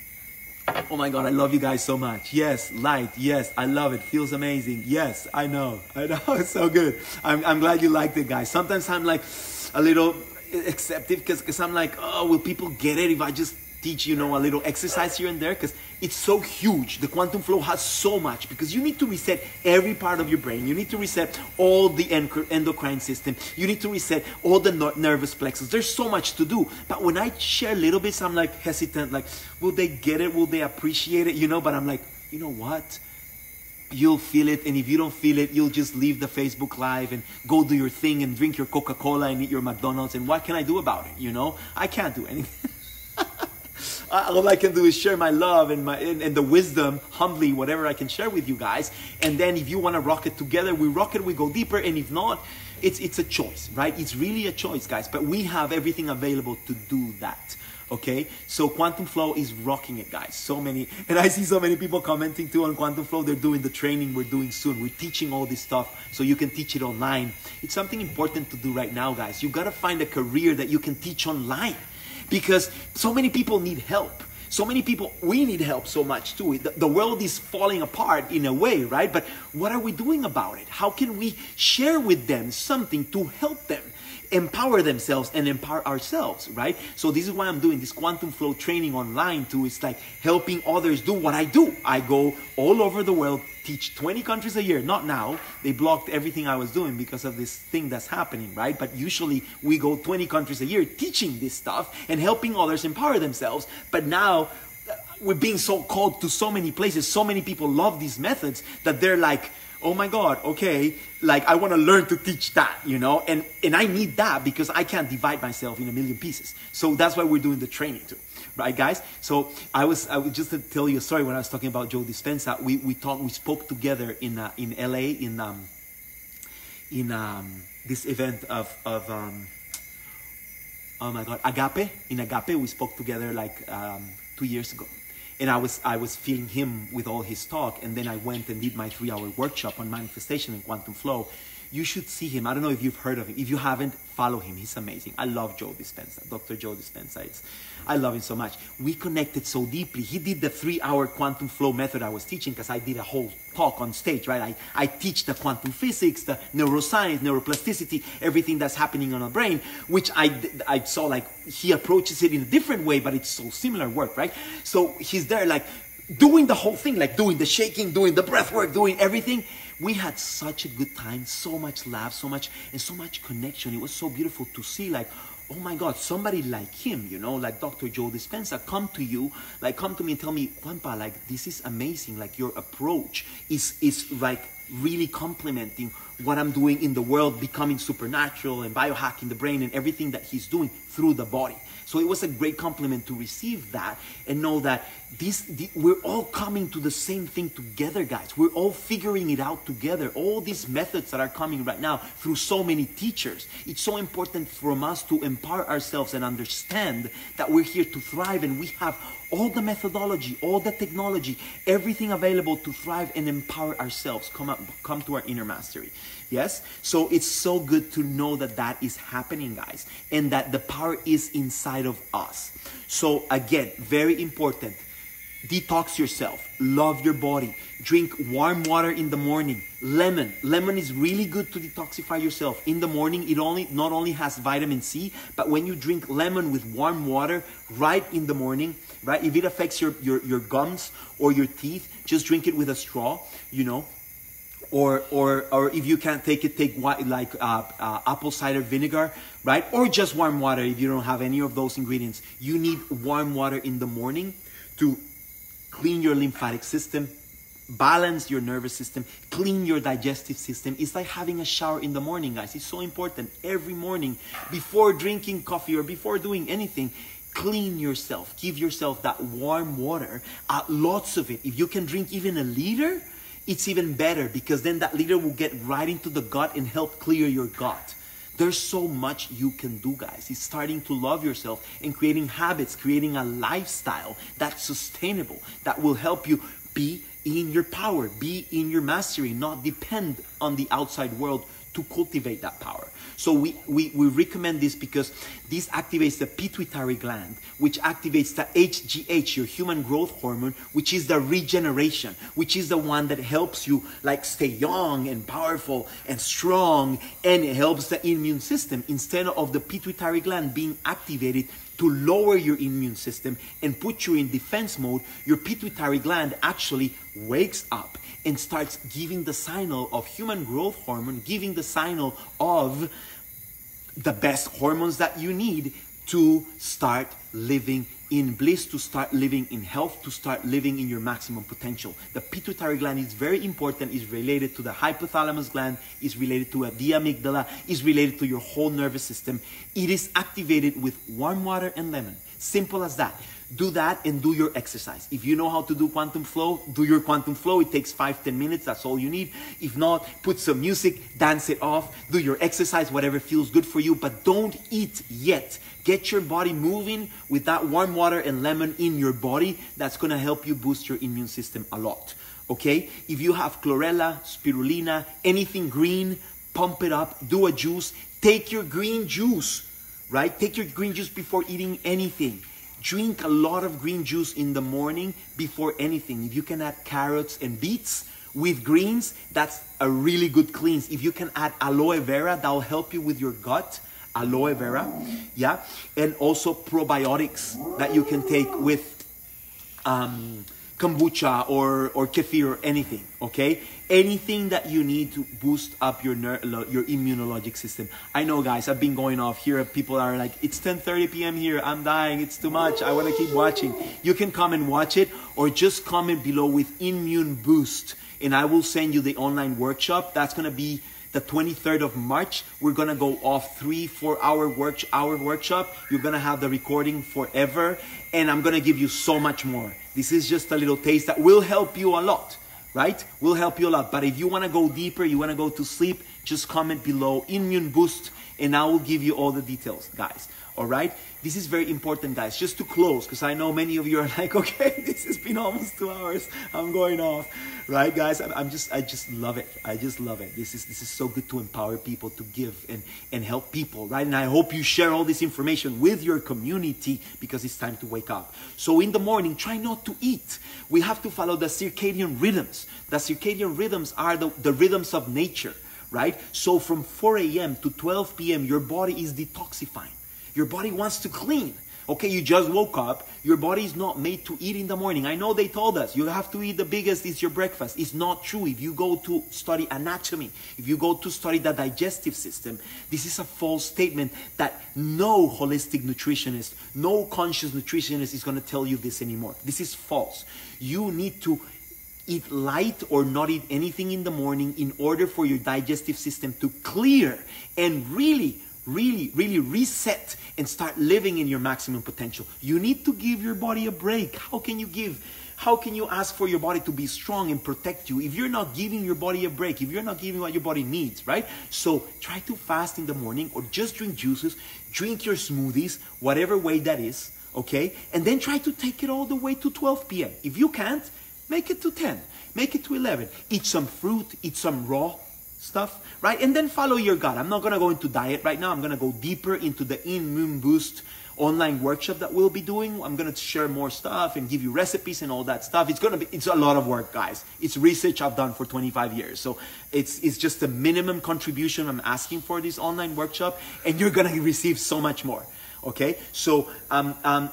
Oh my God, I love you guys so much. Yes, light. Yes, I love it. Feels amazing. Yes, I know. <laughs> I know. It's so good. I'm, I'm glad you liked it, guys. Sometimes I'm like a little acceptive because I'm like, oh, will people get it if I just teach you know a little exercise here and there because it's so huge. The quantum flow has so much because you need to reset every part of your brain. You need to reset all the endocrine system. You need to reset all the nervous plexus. There's so much to do. But when i share little bits i'm like hesitant like will they get it? Will they appreciate it? You know but i'm like you know what? You'll feel it and if you don't feel it you'll just leave the facebook live and go do your thing and drink your coca-cola and eat your mcdonald's and what can i do about it? You know? I can't do anything <laughs> all I can do is share my love and my and, and, the wisdom, humbly, whatever I can share with you guys. And then if you want to rock it together, we rock it, we go deeper. And if not, it's it's a choice, right? It's really a choice, guys. But we have everything available to do that. Okay, so Quantum Flow is rocking it, guys. So many, <laughs> and I see so many people commenting too on Quantum Flow. They're doing the training we're doing soon. We're teaching all this stuff so you can teach it online. It's something important to do right now, guys. You gotta find a career that you can teach online because so many people need help. So many people, we need help so much too. The, the, world is falling apart in a way, right? But what are we doing about it? How can we share with them something to help them? empower themselves and empower ourselves, right? So this is why I'm doing this quantum flow training online too. It's like helping others do what I do. I go all over the world teach 20 countries a year. Not now. They blocked everything I was doing because of this thing that's happening, right? But usually we go 20 countries a year teaching this stuff and helping others empower themselves. But now uh, we're being so called to so many places. So many people love these methods that they're like, oh my God, okay, like I want to learn to teach that, you know? And, and I need that because I can't divide myself in a million pieces. So that's why we're doing the training too right, guys? So I was, I was just to tell you a story when I was talking about Joe Dispenza. We we talked, we spoke together in uh, in LA in um in um this event of of um oh my God Agape in Agape we spoke together like um, two years ago. And I was I was feeling him with all his talk, and then I went and did my three-hour workshop on manifestation and quantum flow you should see him. I don't know if you've heard of him. If you haven't, follow him. He's amazing. I love Joe Dispenza, Dr. Joe Dispenza. It's, I love him so much. We connected so deeply. He did the three-hour quantum flow method I was teaching because I did a whole talk on stage, right? I, I teach the quantum physics, the neuroscience, neuroplasticity, everything that's happening on our brain, which I, I saw like he approaches it in a different way, but it's so similar work, right? So he's there like doing the whole thing, like doing the shaking, doing the breath work, doing everything we had such a good time, so much laugh, so much, and so much connection. It was so beautiful to see, like, oh my God, somebody like him, you know, like Dr. Joe Dispenza, come to you, like come to me and tell me, JuanPa, like this is amazing. Like your approach is is like really complementing what I'm doing in the world, becoming supernatural and biohacking the brain and everything that he's doing through the body. So it was a great compliment to receive that and know that this, the, we're all coming to the same thing together, guys. We're all figuring it out together. All these methods that are coming right now through so many teachers. It's so important for us to empower ourselves and understand that we're here to thrive and we have all the methodology, all the technology, everything available to thrive and empower ourselves. Come up, come to our inner mastery. Yes? So it's so good to know that that is happening, guys, and that the power is inside of us. So again, very important. Detox yourself. Love your body. Drink warm water in the morning. Lemon. Lemon is really good to detoxify yourself. In the morning, it only not only has vitamin C, but when you drink lemon with warm water right in the morning, right? If it affects your, your, your gums or your teeth, just drink it with a straw, you know. Or, or, or if you can't take it, take like uh, uh, apple cider vinegar, right? Or just warm water if you don't have any of those ingredients. You need warm water in the morning to clean your lymphatic system, balance your nervous system, clean your digestive system. It's like having a shower in the morning, guys. It's so important. Every morning, before drinking coffee or before doing anything, clean yourself. Give yourself that warm water, uh, lots of it. If you can drink even a liter, it's even better because then that leader will get right into the gut and help clear your gut. There's so much you can do, guys. It's starting to love yourself and creating habits, creating a lifestyle that's sustainable, that will help you be in your power, be in your mastery, not depend on the outside world to cultivate that power. So we, we, we recommend this because this activates the pituitary gland, which activates the HGH, your human growth hormone, which is the regeneration, which is the one that helps you like stay young and powerful and strong, and helps the immune system instead of the pituitary gland being activated to lower your immune system and put you in defense mode, your pituitary gland actually wakes up and starts giving the signal of human growth hormone, giving the signal of the best hormones that you need to start living in bliss, to start living in health, to start living in your maximum potential. The pituitary gland is very important, is related to the hypothalamus gland, is related to the amygdala, is related to your whole nervous system. It is activated with warm water and lemon. Simple as that do that and do your exercise. If you know how to do quantum flow, do your quantum flow. It takes five, ten minutes. That's all you need. If not, put some music, dance it off, do your exercise, whatever feels good for you, but don't eat yet. Get your body moving with that warm water and lemon in your body. That's gonna help you boost your immune system a lot. Okay? If you have chlorella, spirulina, anything green, pump it up, do a juice. Take your green juice, right? Take your green juice before eating anything Drink a lot of green juice in the morning before anything. If you can add carrots and beets with greens, that's a really good cleanse. If you can add aloe vera, that'll help you with your gut. Aloe vera, yeah, and also probiotics that you can take with um, kombucha or, or kefir or anything, okay? Anything that you need to boost up your your immunologic system. I know, guys, I've been going off here. People are like, it's 10:30 p.m. here. I'm dying. It's too much. I want to keep watching. You can come and watch it, or just comment below with immune boost, and I will send you the online workshop. That's gonna be the 23rd of March. We're gonna go off three, four hour work hour workshop. You're gonna have the recording forever, and I'm gonna give you so much more. This is just a little taste that will help you a lot, right? Will help you a lot. But if you wanna go deeper, you wanna go to sleep, just comment below immune boost, and I will give you all the details, guys. All right? This is very important, guys. Just to close, because I know many of you are <laughs> like, okay, this has been almost two hours. I'm going off, right, guys? I'm just, I just love it. I just love it. This is, this is so good to empower people to give and and help people, right? And I hope you share all this information with your community because it's time to wake up. So in the morning, try not to eat. We have to follow the circadian rhythms. The circadian rhythms are the, the rhythms of nature, right? So from 4 a.m. to 12 p.m., your body is detoxifying your body wants to clean. Okay, you just woke up. Your body is not made to eat in the morning. I know they told us you have to eat the biggest is your breakfast. It's not true. If you go to study anatomy, if you go to study the digestive system, this is a false statement that no holistic nutritionist, no conscious nutritionist is going to tell you this anymore. This is false. You need to eat light or not eat anything in the morning in order for your digestive system to clear and really really, really reset and start living in your maximum potential. You need to give your body a break. How can you give? How can you ask for your body to be strong and protect you if you're not giving your body a break, if you're not giving what your body needs, right? So try to fast in the morning or just drink juices, drink your smoothies, whatever way that is, okay? And then try to take it all the way to 12 p.m. If you can't, make it to 10, make it to 11. Eat some fruit, eat some raw stuff, right? And then follow your gut. I'm not going to go into diet right now. I'm going to go deeper into the Immune Boost online workshop that we'll be doing. I'm going to share more stuff and give you recipes and all that stuff. It's going to be it's a lot of work, guys. It's research I've done for 25 years. So it's it's just a minimum contribution I'm asking for this online workshop and you're going to receive so much more. Okay? So um um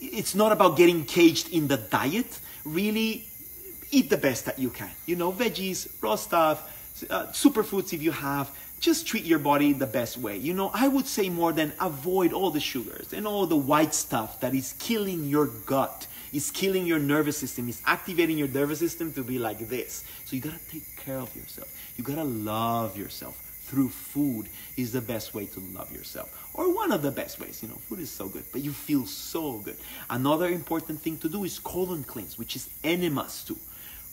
it's not about getting caged in the diet. Really eat the best that you can. You know, veggies, raw stuff, uh, superfoods if you have just treat your body the best way. You know i would say more than avoid all the sugars and all the white stuff that is killing your gut is killing your nervous system is activating your nervous system to be like this. So you gotta take care of yourself. You gotta love yourself through food is the best way to love yourself or one of the best ways. You know food is so good but you feel so good. Another important thing to do is colon cleanse which is enemas too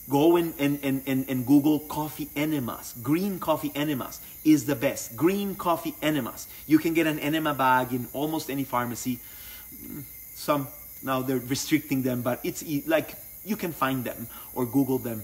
Go and, and, and, and, and Google coffee enemas. Green coffee enemas is the best. Green coffee enemas. You can get an enema bag in almost any pharmacy. Some now they're restricting them, but it's like you can find them or Google them.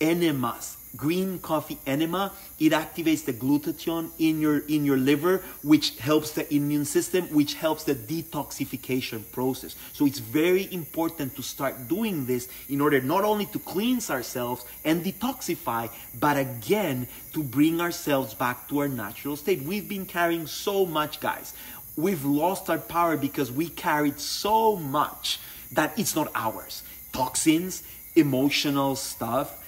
Enemas green coffee enema it activates the glutathione in your in your liver which helps the immune system which helps the detoxification process. So it's very important to start doing this in order not only to cleanse ourselves and detoxify but again to bring ourselves back to our natural state. We've been carrying so much guys. We've lost our power because we carried so much that it's not ours. Toxins emotional stuff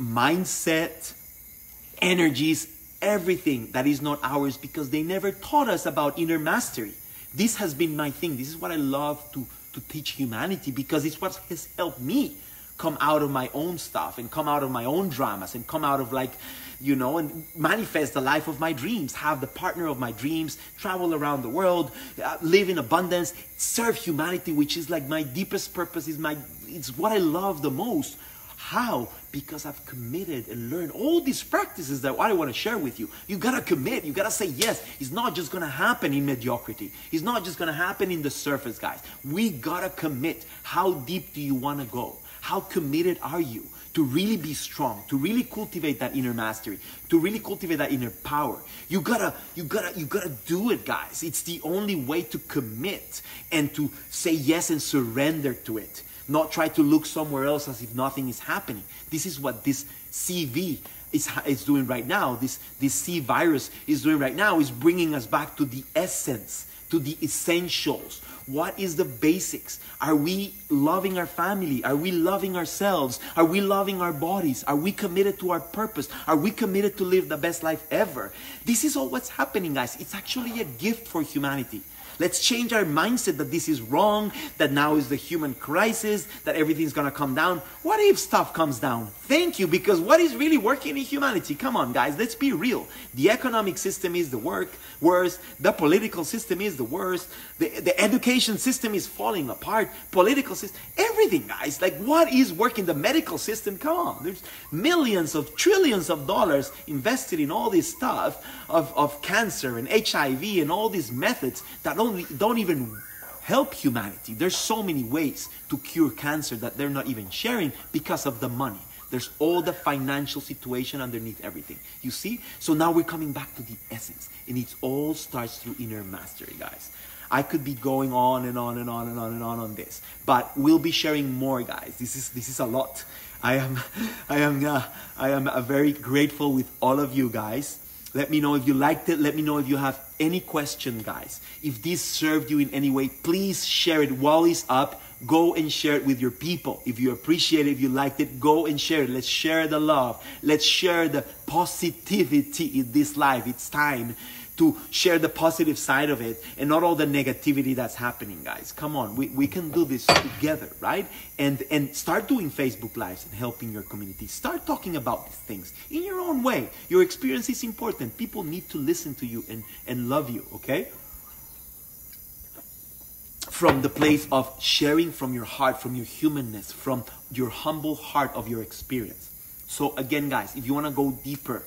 mindset, energies, everything that is not ours because they never taught us about inner mastery. This has been my thing. This is what I love to, to teach humanity because it's what has helped me come out of my own stuff and come out of my own dramas and come out of like, you know, and manifest the life of my dreams, have the partner of my dreams, travel around the world, uh, live in abundance, serve humanity, which is like my deepest purpose, is my, it's what I love the most. How? Because I've committed and learned all these practices that I want to share with you. You gotta commit. You gotta say yes. It's not just gonna happen in mediocrity. It's not just gonna happen in the surface, guys. We gotta commit. How deep do you wanna go? How committed are you to really be strong, to really cultivate that inner mastery, to really cultivate that inner power? You gotta, you gotta, you gotta do it, guys. It's the only way to commit and to say yes and surrender to it not try to look somewhere else as if nothing is happening. This is what this CV is, is doing right now. This, this C virus is doing right now, is bringing us back to the essence, to the essentials. What is the basics? Are we loving our family? Are we loving ourselves? Are we loving our bodies? Are we committed to our purpose? Are we committed to live the best life ever? This is all what's happening, guys. It's actually a gift for humanity. Let's change our mindset that this is wrong, that now is the human crisis, that everything's gonna come down. What if stuff comes down? Thank you, because what is really working in humanity? Come on, guys, let's be real. The economic system is the work, worst, the political system is the worst, the, the education system is falling apart, political system, everything, guys. Like, what is working? The medical system, come on. There's millions of trillions of dollars invested in all this stuff of, of cancer and HIV and all these methods that don't, don't even help humanity. There's so many ways to cure cancer that they're not even sharing because of the money. There's all the financial situation underneath everything. You see? So now we're coming back to the essence. And it all starts through inner mastery, guys. I could be going on and on and on and on and on on this, but we'll be sharing more, guys. This is this is a lot. I am <laughs> I am uh, I am uh, very grateful with all of you guys Let me know if you liked it. Let me know if you have any question, guys. If this served you in any way, please share it while it's up. Go and share it with your people. If you appreciate it, if you liked it, go and share it. Let's share the love. Let's share the positivity in this life. It's time to share the positive side of it and not all the negativity that's happening guys. Come on we, we can do this together right? And and start doing facebook lives and helping your community. Start talking about these things in your own way. Your experience is important. People need to listen to you and and love you okay? From the place of sharing from your heart from your humanness from your humble heart of your experience. So again guys if you want to go deeper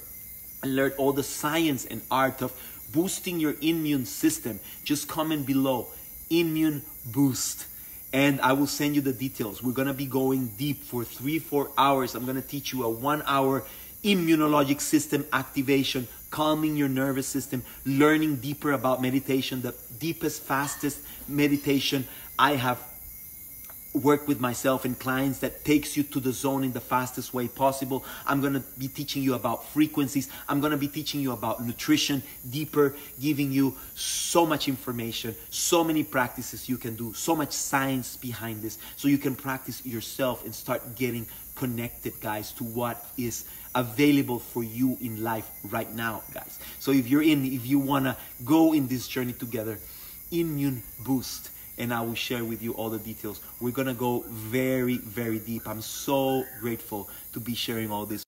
and learn all the science and art of boosting your immune system, just comment below immune boost. And I will send you the details. We're gonna be going deep for three, four hours. I'm gonna teach you a one hour immunologic system activation, calming your nervous system, learning deeper about meditation, the deepest, fastest meditation I have work with myself and clients that takes you to the zone in the fastest way possible. I'm going to be teaching you about frequencies. I'm going to be teaching you about nutrition deeper, giving you so much information, so many practices you can do, so much science behind this so you can practice yourself and start getting connected guys to what is available for you in life right now guys. So if you're in if you want to go in this journey together, immune boost and I will share with you all the details. We're gonna go very, very deep. I'm so grateful to be sharing all this